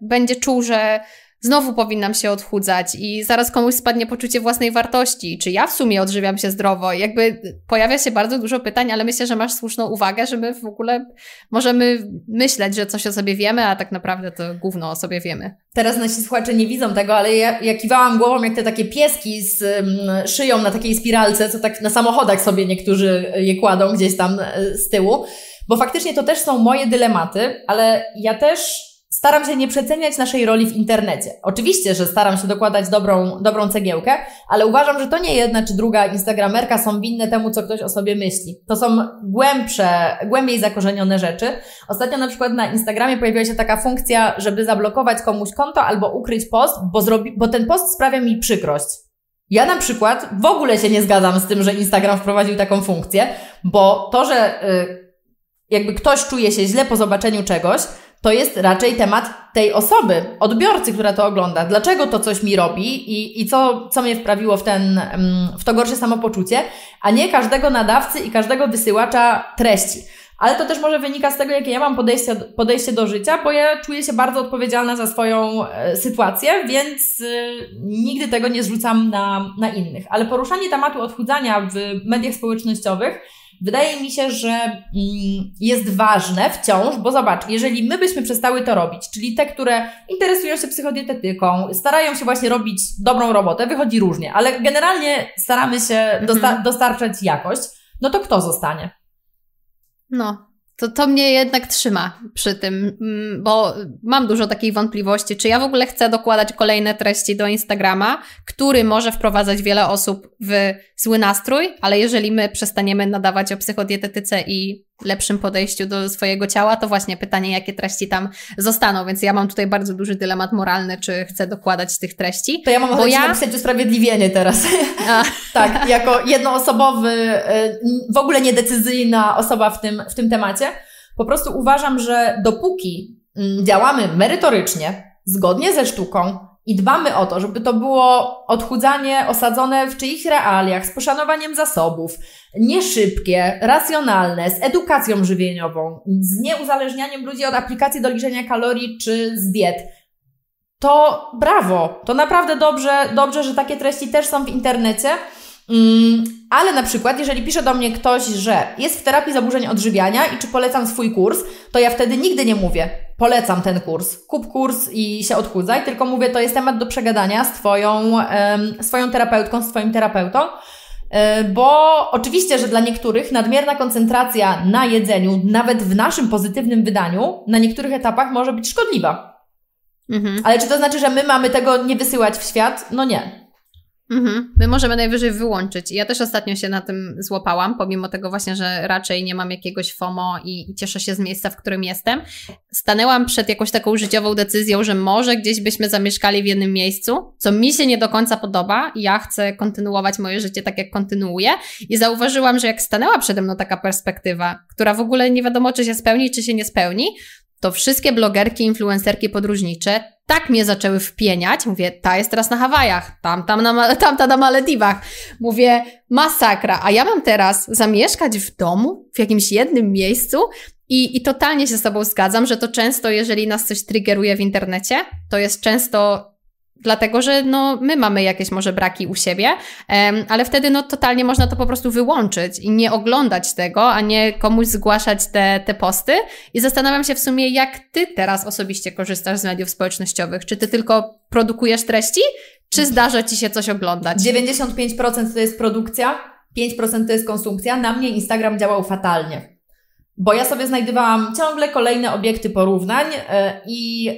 będzie czuł, że znowu powinnam się odchudzać i zaraz komuś spadnie poczucie własnej wartości, czy ja w sumie odżywiam się zdrowo. Jakby pojawia się bardzo dużo pytań, ale myślę, że masz słuszną uwagę, że my w ogóle możemy myśleć, że coś o sobie wiemy, a tak naprawdę to gówno o sobie wiemy. Teraz nasi słuchacze nie widzą tego, ale ja, ja kiwałam głową jak te takie pieski z um, szyją na takiej spiralce, co tak na samochodach sobie niektórzy je kładą gdzieś tam e, z tyłu, bo faktycznie to też są moje dylematy, ale ja też Staram się nie przeceniać naszej roli w internecie. Oczywiście, że staram się dokładać dobrą, dobrą cegiełkę, ale uważam, że to nie jedna czy druga Instagramerka są winne temu, co ktoś o sobie myśli. To są głębsze, głębiej zakorzenione rzeczy. Ostatnio na przykład na Instagramie pojawiła się taka funkcja, żeby zablokować komuś konto albo ukryć post, bo, zrobi, bo ten post sprawia mi przykrość. Ja na przykład w ogóle się nie zgadzam z tym, że Instagram wprowadził taką funkcję, bo to, że y, jakby ktoś czuje się źle po zobaczeniu czegoś, to jest raczej temat tej osoby, odbiorcy, która to ogląda. Dlaczego to coś mi robi i, i co, co mnie wprawiło w, ten, w to gorsze samopoczucie, a nie każdego nadawcy i każdego wysyłacza treści. Ale to też może wynika z tego, jakie ja mam podejście, podejście do życia, bo ja czuję się bardzo odpowiedzialna za swoją e, sytuację, więc y, nigdy tego nie zrzucam na, na innych. Ale poruszanie tematu odchudzania w mediach społecznościowych Wydaje mi się, że mm, jest ważne wciąż, bo zobacz, jeżeli my byśmy przestały to robić, czyli te, które interesują się psychodietetyką, starają się właśnie robić dobrą robotę, wychodzi różnie, ale generalnie staramy się mhm. dosta dostarczać jakość, no to kto zostanie? No, to, to mnie jednak trzyma przy tym, mm, bo mam dużo takich wątpliwości, czy ja w ogóle chcę dokładać kolejne treści do Instagrama, który może wprowadzać wiele osób w zły nastrój, ale jeżeli my przestaniemy nadawać o psychodietetyce i lepszym podejściu do swojego ciała, to właśnie pytanie, jakie treści tam zostaną, więc ja mam tutaj bardzo duży dylemat moralny, czy chcę dokładać tych treści. To ja mam ochotę ja... napisać usprawiedliwienie teraz. tak, jako jednoosobowy, y, w ogóle niedecyzyjna osoba w tym, w tym temacie. Po prostu uważam, że dopóki mm, działamy merytorycznie, zgodnie ze sztuką, i dbamy o to, żeby to było odchudzanie osadzone w czyichś realiach, z poszanowaniem zasobów, nie szybkie, racjonalne, z edukacją żywieniową, z nieuzależnianiem ludzi od aplikacji do liczenia kalorii czy z diet. To brawo, to naprawdę dobrze, dobrze, że takie treści też są w internecie. Mm, ale na przykład, jeżeli pisze do mnie ktoś, że jest w terapii zaburzeń odżywiania i czy polecam swój kurs, to ja wtedy nigdy nie mówię, polecam ten kurs, kup kurs i się odchudzaj, tylko mówię, to jest temat do przegadania z Twoją, swoją terapeutką, z Twoim terapeutą. E, bo oczywiście, że dla niektórych nadmierna koncentracja na jedzeniu, nawet w naszym pozytywnym wydaniu, na niektórych etapach może być szkodliwa. Mhm. Ale czy to znaczy, że my mamy tego nie wysyłać w świat? No nie. Mhm. My możemy najwyżej wyłączyć. Ja też ostatnio się na tym złapałam, pomimo tego właśnie, że raczej nie mam jakiegoś FOMO i, cieszę się z miejsca, w którym jestem. Stanęłam przed jakąś taką życiową decyzją, że może gdzieś byśmy zamieszkali w jednym miejscu, co mi się nie do końca podoba. Ja chcę kontynuować moje życie tak, jak kontynuuję. I zauważyłam, że jak stanęła przede mną taka perspektywa, która w ogóle nie wiadomo, czy się spełni, czy się nie spełni, to wszystkie blogerki, influencerki podróżnicze tak mnie zaczęły wpieniać. Mówię, ta jest teraz na Hawajach, tam, tam na, tamta na Malediwach. Mówię, masakra. A ja mam teraz zamieszkać w domu, w jakimś jednym miejscu i, I totalnie się z Tobą zgadzam, że to często, jeżeli nas coś triggeruje w internecie, to jest często dlatego, że no, my mamy jakieś może braki u siebie, ale wtedy no, totalnie można to po prostu wyłączyć i nie oglądać tego, a nie komuś zgłaszać te, te posty. I zastanawiam się w sumie, jak Ty teraz osobiście korzystasz z mediów społecznościowych. Czy Ty tylko produkujesz treści, czy zdarza Ci się coś oglądać? 95% to jest produkcja, 5% to jest konsumpcja. Na mnie Instagram działał fatalnie bo ja sobie znajdowałam ciągle kolejne obiekty porównań e, i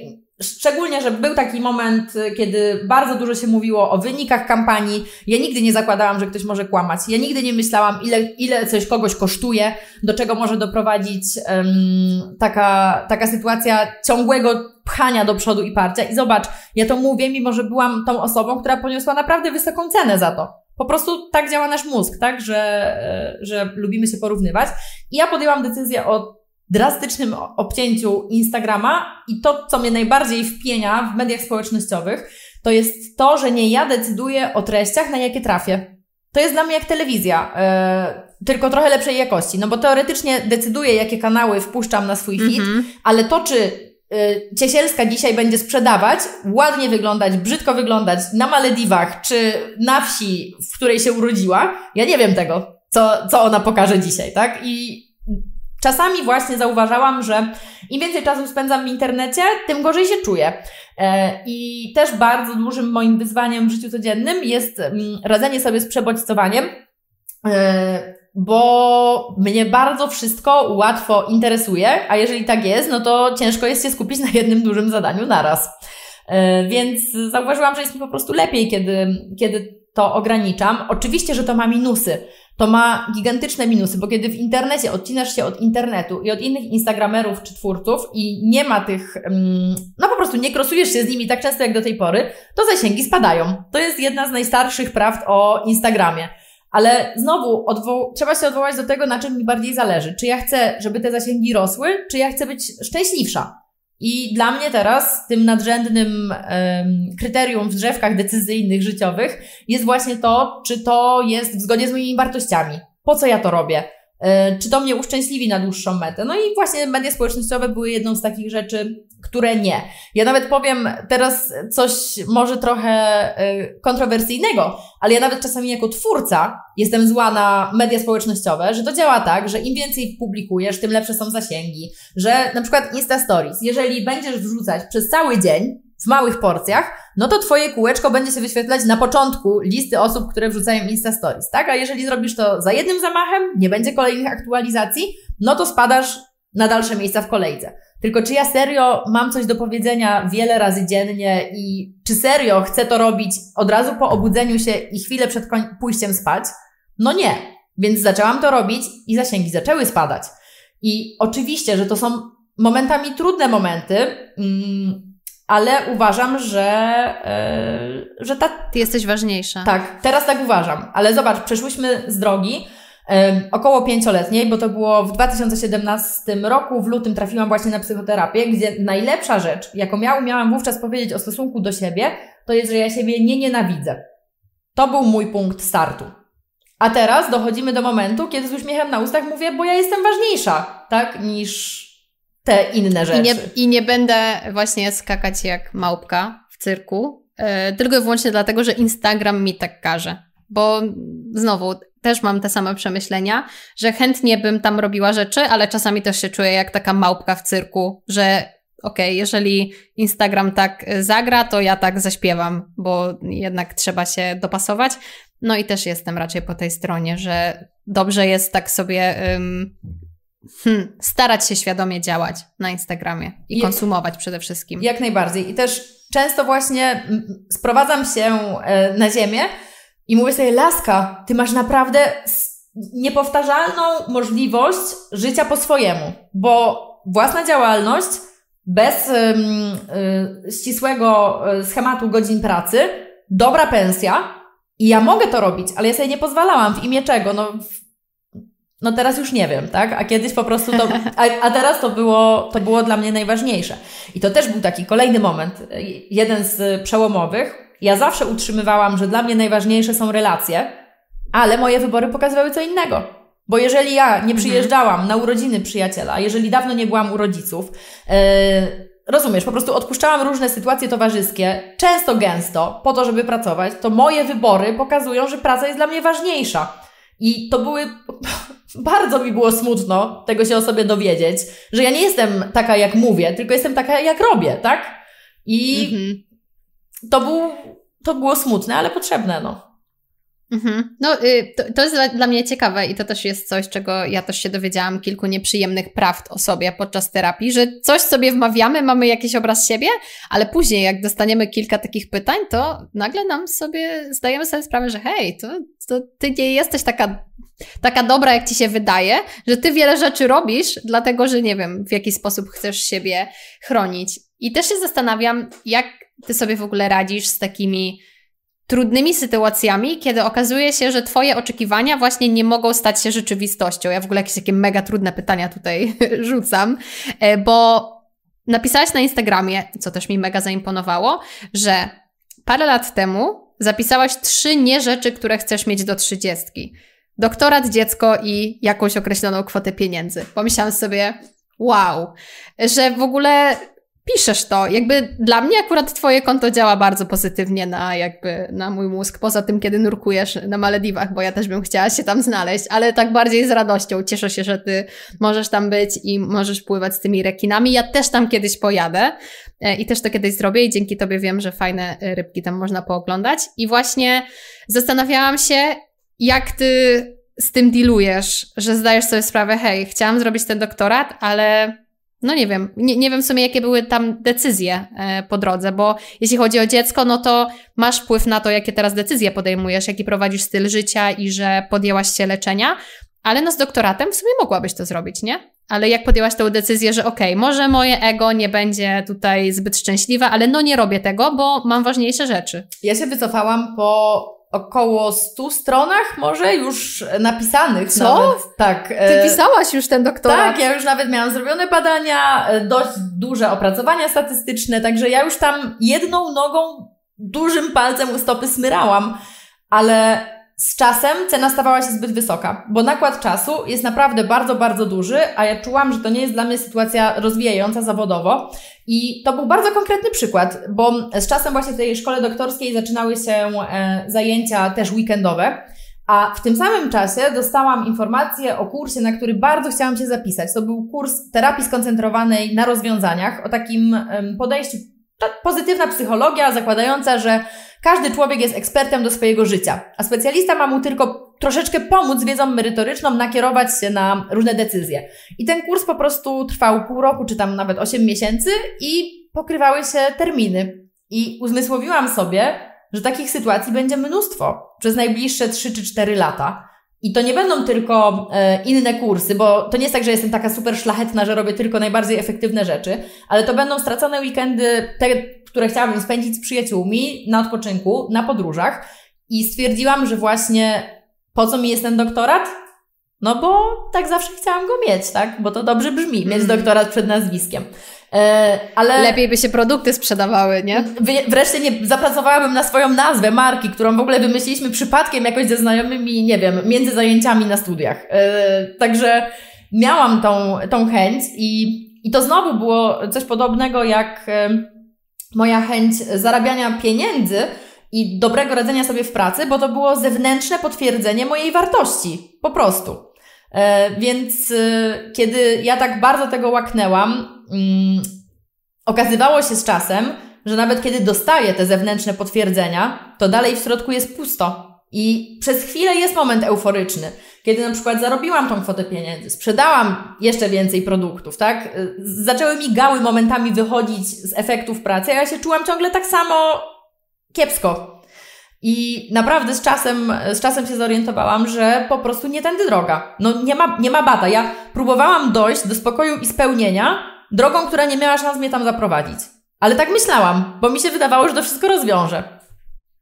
Szczególnie, że był taki moment, e, kiedy bardzo dużo się mówiło o wynikach kampanii. Ja nigdy nie zakładałam, że ktoś może kłamać. Ja nigdy nie myślałam, ile, ile coś kogoś kosztuje, do czego może doprowadzić um, taka, taka sytuacja ciągłego pchania do przodu i parcia. I zobacz, ja to mówię, mimo że byłam tą osobą, która poniosła naprawdę wysoką cenę za to. Po prostu tak działa nasz mózg, tak, że, e, że lubimy się porównywać. I ja podjęłam decyzję o drastycznym obcięciu Instagrama i to, co mnie najbardziej wpienia w mediach społecznościowych, to jest to, że nie ja decyduję o treściach, na jakie trafię. To jest dla mnie jak telewizja, yy, tylko trochę lepszej jakości, no bo teoretycznie decyduję, jakie kanały wpuszczam na swój feed, mm -hmm. ale to, czy Y, Ciesielska dzisiaj będzie sprzedawać, ładnie wyglądać, brzydko wyglądać na Malediwach czy na wsi, w której się urodziła, ja nie wiem tego, co, co ona pokaże dzisiaj, tak? I czasami właśnie zauważałam, że im więcej czasu spędzam w internecie, tym gorzej się czuję. E, I też bardzo dużym moim wyzwaniem w życiu codziennym jest mm, radzenie sobie z przebodźcowaniem e, bo mnie bardzo wszystko łatwo interesuje, a jeżeli tak jest, no to ciężko jest się skupić na jednym dużym zadaniu naraz. E, więc zauważyłam, że jest mi po prostu lepiej, kiedy, kiedy to ograniczam. Oczywiście, że to ma minusy. To ma gigantyczne minusy, bo kiedy w internecie odcinasz się od internetu i od innych instagramerów czy twórców i nie ma tych, mm, no po prostu nie krosujesz się z nimi tak często jak do tej pory, to zasięgi spadają. To jest jedna z najstarszych prawd o Instagramie. Ale znowu trzeba się odwołać do tego, na czym mi bardziej zależy. Czy ja chcę, żeby te zasięgi rosły, czy ja chcę być szczęśliwsza. I dla mnie teraz tym nadrzędnym um, kryterium w drzewkach decyzyjnych życiowych jest właśnie to, czy to jest w zgodzie z moimi wartościami. Po co ja to robię? E, czy to mnie uszczęśliwi na dłuższą metę? No i właśnie media społecznościowe były jedną z takich rzeczy, które nie. Ja nawet powiem teraz coś może trochę e, kontrowersyjnego, ale ja nawet czasami jako twórca jestem zła na media społecznościowe, że to działa tak, że im więcej publikujesz, tym lepsze są zasięgi, że na przykład Insta Stories, jeżeli będziesz wrzucać przez cały dzień, w małych porcjach, no to Twoje kółeczko będzie się wyświetlać na początku listy osób, które wrzucają Insta Stories, tak? A jeżeli zrobisz to za jednym zamachem, nie będzie kolejnych aktualizacji, no to spadasz na dalsze miejsca w kolejce. Tylko czy ja serio mam coś do powiedzenia wiele razy dziennie i czy serio chcę to robić od razu po obudzeniu się i chwilę przed pójściem spać? No nie. Więc zaczęłam to robić i zasięgi zaczęły spadać. I oczywiście, że to są momentami trudne momenty, mm, ale uważam, że, yy, że ta. Ty jesteś ważniejsza. Tak, teraz tak uważam. Ale zobacz, przeszłyśmy z drogi yy, około pięcioletniej, bo to było w 2017 roku, w lutym trafiłam właśnie na psychoterapię, gdzie najlepsza rzecz, jaką ja umiałam wówczas powiedzieć o stosunku do siebie, to jest, że ja siebie nie nienawidzę. To był mój punkt startu. A teraz dochodzimy do momentu, kiedy z uśmiechem na ustach mówię, bo ja jestem ważniejsza, tak, niż te inne rzeczy. I nie, I nie będę właśnie skakać jak małpka w cyrku, yy, tylko i wyłącznie dlatego, że Instagram mi tak każe. Bo znowu, też mam te same przemyślenia, że chętnie bym tam robiła rzeczy, ale czasami też się czuję jak taka małpka w cyrku, że okej, okay, jeżeli Instagram tak zagra, to ja tak zaśpiewam, bo jednak trzeba się dopasować. No i też jestem raczej po tej stronie, że dobrze jest tak sobie um, Hmm, starać się świadomie działać na Instagramie i konsumować przede wszystkim. Jak najbardziej. I też często właśnie sprowadzam się e, na ziemię i mówię sobie, Laska, ty masz naprawdę niepowtarzalną możliwość życia po swojemu, bo własna działalność bez y, ścisłego e, schematu godzin pracy, dobra pensja i ja mogę to robić, ale ja sobie nie pozwalałam. W imię czego? No, no teraz już nie wiem, tak? A kiedyś po prostu to, a, a teraz to było, to było dla mnie najważniejsze. I to też był taki kolejny moment, jeden z przełomowych. Ja zawsze utrzymywałam, że dla mnie najważniejsze są relacje, ale moje wybory pokazywały co innego. Bo jeżeli ja nie mhm. przyjeżdżałam na urodziny przyjaciela, jeżeli dawno nie byłam u rodziców, yy, rozumiesz, po prostu odpuszczałam różne sytuacje towarzyskie, często gęsto, po to, żeby pracować, to moje wybory pokazują, że praca jest dla mnie ważniejsza. I to były. Bardzo mi było smutno tego się o sobie dowiedzieć, że ja nie jestem taka, jak mówię, tylko jestem taka, jak robię, tak? I mhm. to, był, to było smutne, ale potrzebne, no. Mhm. No, y, to, to, jest dla, mnie ciekawe i to też jest coś, czego ja też się dowiedziałam, kilku nieprzyjemnych prawd o sobie podczas terapii, że coś sobie wmawiamy, mamy jakiś obraz siebie, ale później jak dostaniemy kilka takich pytań, to nagle nam sobie, zdajemy sobie sprawę, że hej, to, to ty nie jesteś taka, taka dobra, jak ci się wydaje, że ty wiele rzeczy robisz, dlatego, że nie wiem, w jaki sposób chcesz siebie chronić. I też się zastanawiam, jak ty sobie w ogóle radzisz z takimi trudnymi sytuacjami, kiedy okazuje się, że Twoje oczekiwania właśnie nie mogą stać się rzeczywistością. Ja w ogóle jakieś takie mega trudne pytania tutaj rzucam, e, bo napisałaś na Instagramie, co też mi mega zaimponowało, że parę lat temu zapisałaś trzy nie rzeczy, które chcesz mieć do trzydziestki. Doktorat, dziecko i jakąś określoną kwotę pieniędzy. Pomyślałam sobie, wow, że w ogóle piszesz to. Jakby dla mnie akurat twoje konto działa bardzo pozytywnie na jakby na mój mózg, poza tym, kiedy nurkujesz na Malediwach, bo ja też bym chciała się tam znaleźć, ale tak bardziej z radością. Cieszę się, że ty możesz tam być i możesz pływać z tymi rekinami. Ja też tam kiedyś pojadę e, i też to kiedyś zrobię i dzięki tobie wiem, że fajne e, rybki tam można pooglądać. I właśnie zastanawiałam się, jak ty z tym dealujesz, że zdajesz sobie sprawę, hej, chciałam zrobić ten doktorat, ale no nie wiem, nie, nie wiem w sumie, jakie były tam decyzje e, po drodze, bo jeśli chodzi o dziecko, no to masz wpływ na to, jakie teraz decyzje podejmujesz, jaki prowadzisz styl życia i że podjęłaś się leczenia, ale no z doktoratem w sumie mogłabyś to zrobić, nie? Ale jak podjęłaś tę decyzję, że okej, okay, może moje ego nie będzie tutaj zbyt szczęśliwe, ale no nie robię tego, bo mam ważniejsze rzeczy. Ja się wycofałam po około 100 stronach może już napisanych. Co? Nawet. Tak. Ty e, pisałaś już ten doktorat? Tak, ja już nawet miałam zrobione badania, e, dość duże opracowania statystyczne, także ja już tam jedną nogą, dużym palcem u stopy smyrałam, ale z czasem cena stawała się zbyt wysoka, bo nakład czasu jest naprawdę bardzo, bardzo duży, a ja czułam, że to nie jest dla mnie sytuacja rozwijająca zawodowo. I to był bardzo konkretny przykład, bo z czasem właśnie w tej szkole doktorskiej zaczynały się e, zajęcia też weekendowe. A w tym samym czasie dostałam informację o kursie, na który bardzo chciałam się zapisać. To był kurs terapii skoncentrowanej na rozwiązaniach, o takim podejściu, pozytywna psychologia, zakładająca, że każdy człowiek jest ekspertem do swojego życia, a specjalista ma mu tylko troszeczkę pomóc wiedzą merytoryczną nakierować się na różne decyzje. I ten kurs po prostu trwał pół roku, czy tam nawet 8 miesięcy i pokrywały się terminy. I uzmysłowiłam sobie, że takich sytuacji będzie mnóstwo przez najbliższe 3 czy 4 lata. I to nie będą tylko e, inne kursy, bo to nie jest tak, że jestem taka super szlachetna, że robię tylko najbardziej efektywne rzeczy, ale to będą stracone weekendy, te, które chciałabym spędzić z przyjaciółmi na odpoczynku, na podróżach. I stwierdziłam, że właśnie po co mi jest ten doktorat? No bo tak zawsze chciałam go mieć, tak? Bo to dobrze brzmi, mieć mm. doktorat przed nazwiskiem. E, ale Lepiej by się produkty sprzedawały, nie? Wreszcie nie zapracowałabym na swoją nazwę marki, którą w ogóle wymyśliliśmy przypadkiem jakoś ze znajomymi, nie wiem, między zajęciami na studiach. E, także miałam tą, tą chęć i, i to znowu było coś podobnego jak e, moja chęć zarabiania pieniędzy i dobrego radzenia sobie w pracy, bo to było zewnętrzne potwierdzenie mojej wartości. Po prostu. E, więc e, kiedy ja tak bardzo tego łaknęłam, mm, okazywało się z czasem, że nawet kiedy dostaję te zewnętrzne potwierdzenia, to dalej w środku jest pusto. I przez chwilę jest moment euforyczny, kiedy na przykład zarobiłam tą kwotę pieniędzy, sprzedałam jeszcze więcej produktów, tak? E, zaczęły mi gały momentami wychodzić z efektów pracy, a ja się czułam ciągle tak samo kiepsko. I naprawdę z czasem, z czasem się zorientowałam, że po prostu nie tędy droga. No nie ma, nie ma bata. Ja próbowałam dojść do spokoju i spełnienia drogą, która nie miała szans mnie tam zaprowadzić. Ale tak myślałam, bo mi się wydawało, że to wszystko rozwiąże.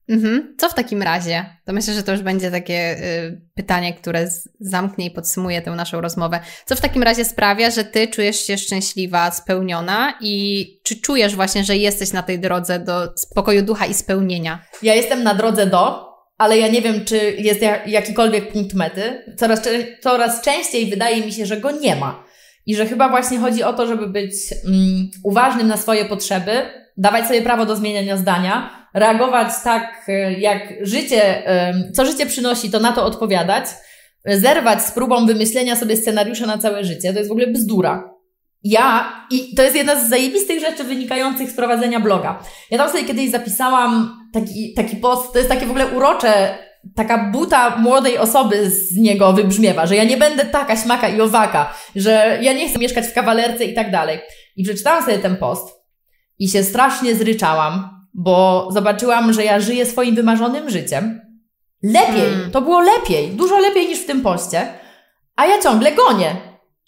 Mhm. Co w takim razie? To myślę, że to już będzie takie y, pytanie, które zamknie i podsumuje tę naszą rozmowę. Co w takim razie sprawia, że ty czujesz się szczęśliwa, spełniona i czy czujesz właśnie, że jesteś na tej drodze do spokoju ducha i spełnienia? Ja jestem na drodze do, ale ja nie wiem, czy jest jakikolwiek punkt mety. Coraz, coraz częściej wydaje mi się, że go nie ma. I że chyba właśnie chodzi o to, żeby być mm, uważnym na swoje potrzeby, dawać sobie prawo do zmieniania zdania, reagować tak, e, jak życie, co życie przynosi, to na to odpowiadać, zerwać z próbą wymyślenia sobie scenariusza na całe życie. To jest w ogóle bzdura. Ja, i to jest jedna z zajebistych rzeczy wynikających z prowadzenia bloga. Ja tam sobie kiedyś zapisałam taki, taki post, to jest takie w ogóle urocze, taka buta młodej osoby z niego wybrzmiewa, że ja nie będę taka śmaka i owaka, że ja nie chcę mieszkać w kawalerce i tak dalej. I przeczytałam sobie ten post i się strasznie zryczałam, bo zobaczyłam, że ja żyję swoim wymarzonym życiem. Lepiej, mm. to było lepiej, dużo lepiej niż w tym poście, a ja ciągle gonię.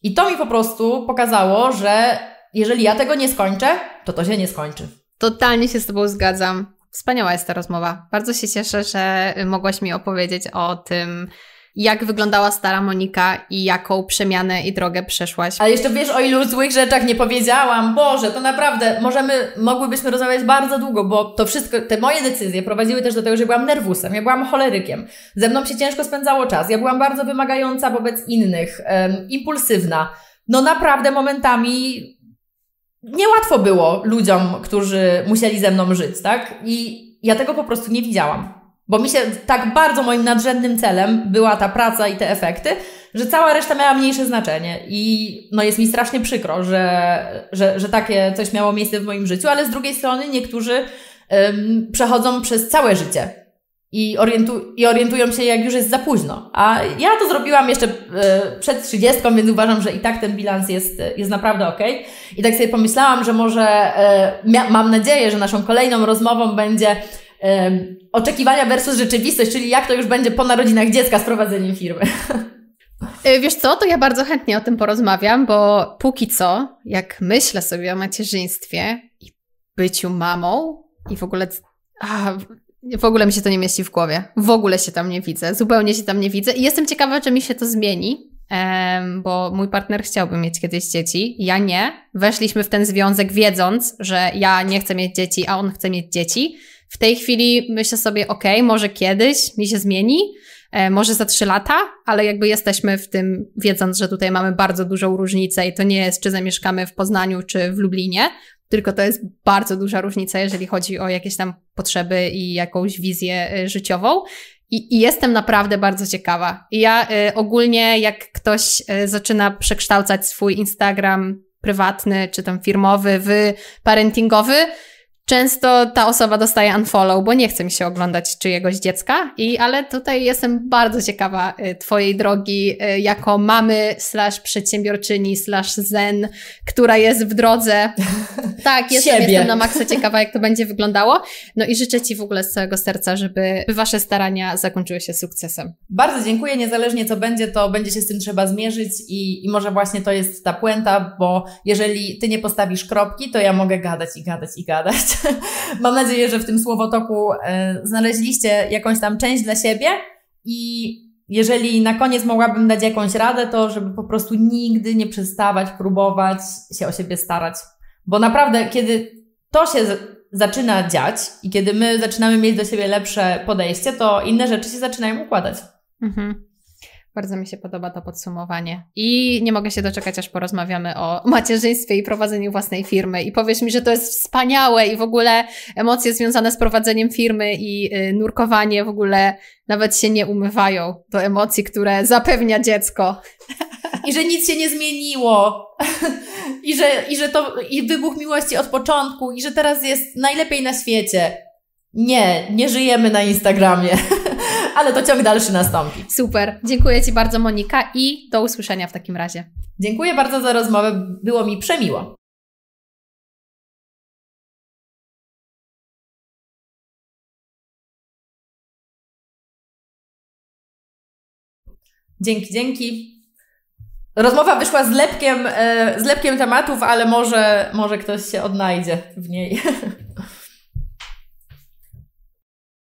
I to mi po prostu pokazało, że jeżeli ja tego nie skończę, to to się nie skończy. Totalnie się z Tobą zgadzam. Wspaniała jest ta rozmowa. Bardzo się cieszę, że mogłaś mi opowiedzieć o tym, jak wyglądała stara Monika i jaką przemianę i drogę przeszłaś. Ale jeszcze wiesz, o ilu złych rzeczach nie powiedziałam. Boże, to naprawdę możemy, mogłybyśmy rozmawiać bardzo długo, bo to wszystko, te moje decyzje prowadziły też do tego, że byłam nerwusem, ja byłam cholerykiem. Ze mną się ciężko spędzało czas. Ja byłam bardzo wymagająca wobec innych, um, impulsywna. No naprawdę momentami niełatwo było ludziom, którzy musieli ze mną żyć, tak? I ja tego po prostu nie widziałam. Bo mi się tak bardzo moim nadrzędnym celem była ta praca i te efekty, że cała reszta miała mniejsze znaczenie. I no jest mi strasznie przykro, że, że, że takie coś miało miejsce w moim życiu, ale z drugiej strony niektórzy ym, przechodzą przez całe życie i, orientu i orientują się, jak już jest za późno. A ja to zrobiłam jeszcze y, przed 30, więc uważam, że i tak ten bilans jest, jest naprawdę ok. I tak sobie pomyślałam, że może y, mam nadzieję, że naszą kolejną rozmową będzie oczekiwania versus rzeczywistość, czyli jak to już będzie po narodzinach dziecka z prowadzeniem firmy. E, wiesz co, to ja bardzo chętnie o tym porozmawiam, bo póki co, jak myślę sobie o macierzyństwie i byciu mamą i w ogóle. A, w ogóle mi się to nie mieści w głowie. W ogóle się tam nie widzę. Zupełnie się tam nie widzę. I jestem ciekawa, czy mi się to zmieni, bo mój partner chciałby mieć kiedyś dzieci. Ja nie. Weszliśmy w ten związek wiedząc, że ja nie chcę mieć dzieci, a on chce mieć dzieci. W tej chwili myślę sobie, ok, może kiedyś mi się zmieni, e, może za trzy lata, ale jakby jesteśmy w tym, wiedząc, że tutaj mamy bardzo dużą różnicę i to nie jest, czy zamieszkamy w Poznaniu, czy w Lublinie, tylko to jest bardzo duża różnica, jeżeli chodzi o jakieś tam potrzeby i jakąś wizję e, życiową. I, I, jestem naprawdę bardzo ciekawa. Ja y, ogólnie, jak ktoś y, zaczyna przekształcać swój Instagram prywatny czy tam firmowy w parentingowy, często ta osoba dostaje unfollow, bo nie chce mi się oglądać czyjegoś dziecka, i, ale tutaj jestem bardzo ciekawa y, Twojej drogi y, jako mamy slash przedsiębiorczyni slash zen, która jest w drodze. Tak, jestem, jestem na maksa ciekawa, jak to będzie wyglądało. No i życzę Ci w ogóle z całego serca, żeby Wasze starania zakończyły się sukcesem. Bardzo dziękuję, niezależnie co będzie, to będzie się z tym trzeba zmierzyć i, i może właśnie to jest ta puenta, bo jeżeli Ty nie postawisz kropki, to ja mogę gadać i gadać i gadać. Mam nadzieję, że w tym słowotoku e, znaleźliście jakąś tam część dla siebie i jeżeli na koniec mogłabym dać jakąś radę, to żeby po prostu nigdy nie przestawać próbować się o siebie starać. Bo naprawdę, kiedy to się zaczyna dziać i kiedy my zaczynamy mieć do siebie lepsze podejście, to inne rzeczy się zaczynają układać. Mhm. Bardzo mi się podoba to podsumowanie. I nie mogę się doczekać, aż porozmawiamy o macierzyństwie i prowadzeniu własnej firmy. I powiesz mi, że to jest wspaniałe i w ogóle emocje związane z prowadzeniem firmy i y, nurkowanie w ogóle nawet się nie umywają do emocji, które zapewnia dziecko. I że nic się nie zmieniło. I że, i że to i wybuch miłości od początku, i że teraz jest najlepiej na świecie. Nie, nie żyjemy na Instagramie. Ale to ciąg dalszy nastąpi. Super. Dziękuję Ci bardzo, Monika, i do usłyszenia w takim razie. Dziękuję bardzo za rozmowę. Było mi przemiło. Dzięki, dzięki. Rozmowa wyszła z lepkiem, e, z lepkiem tematów, ale może, może ktoś się odnajdzie w niej.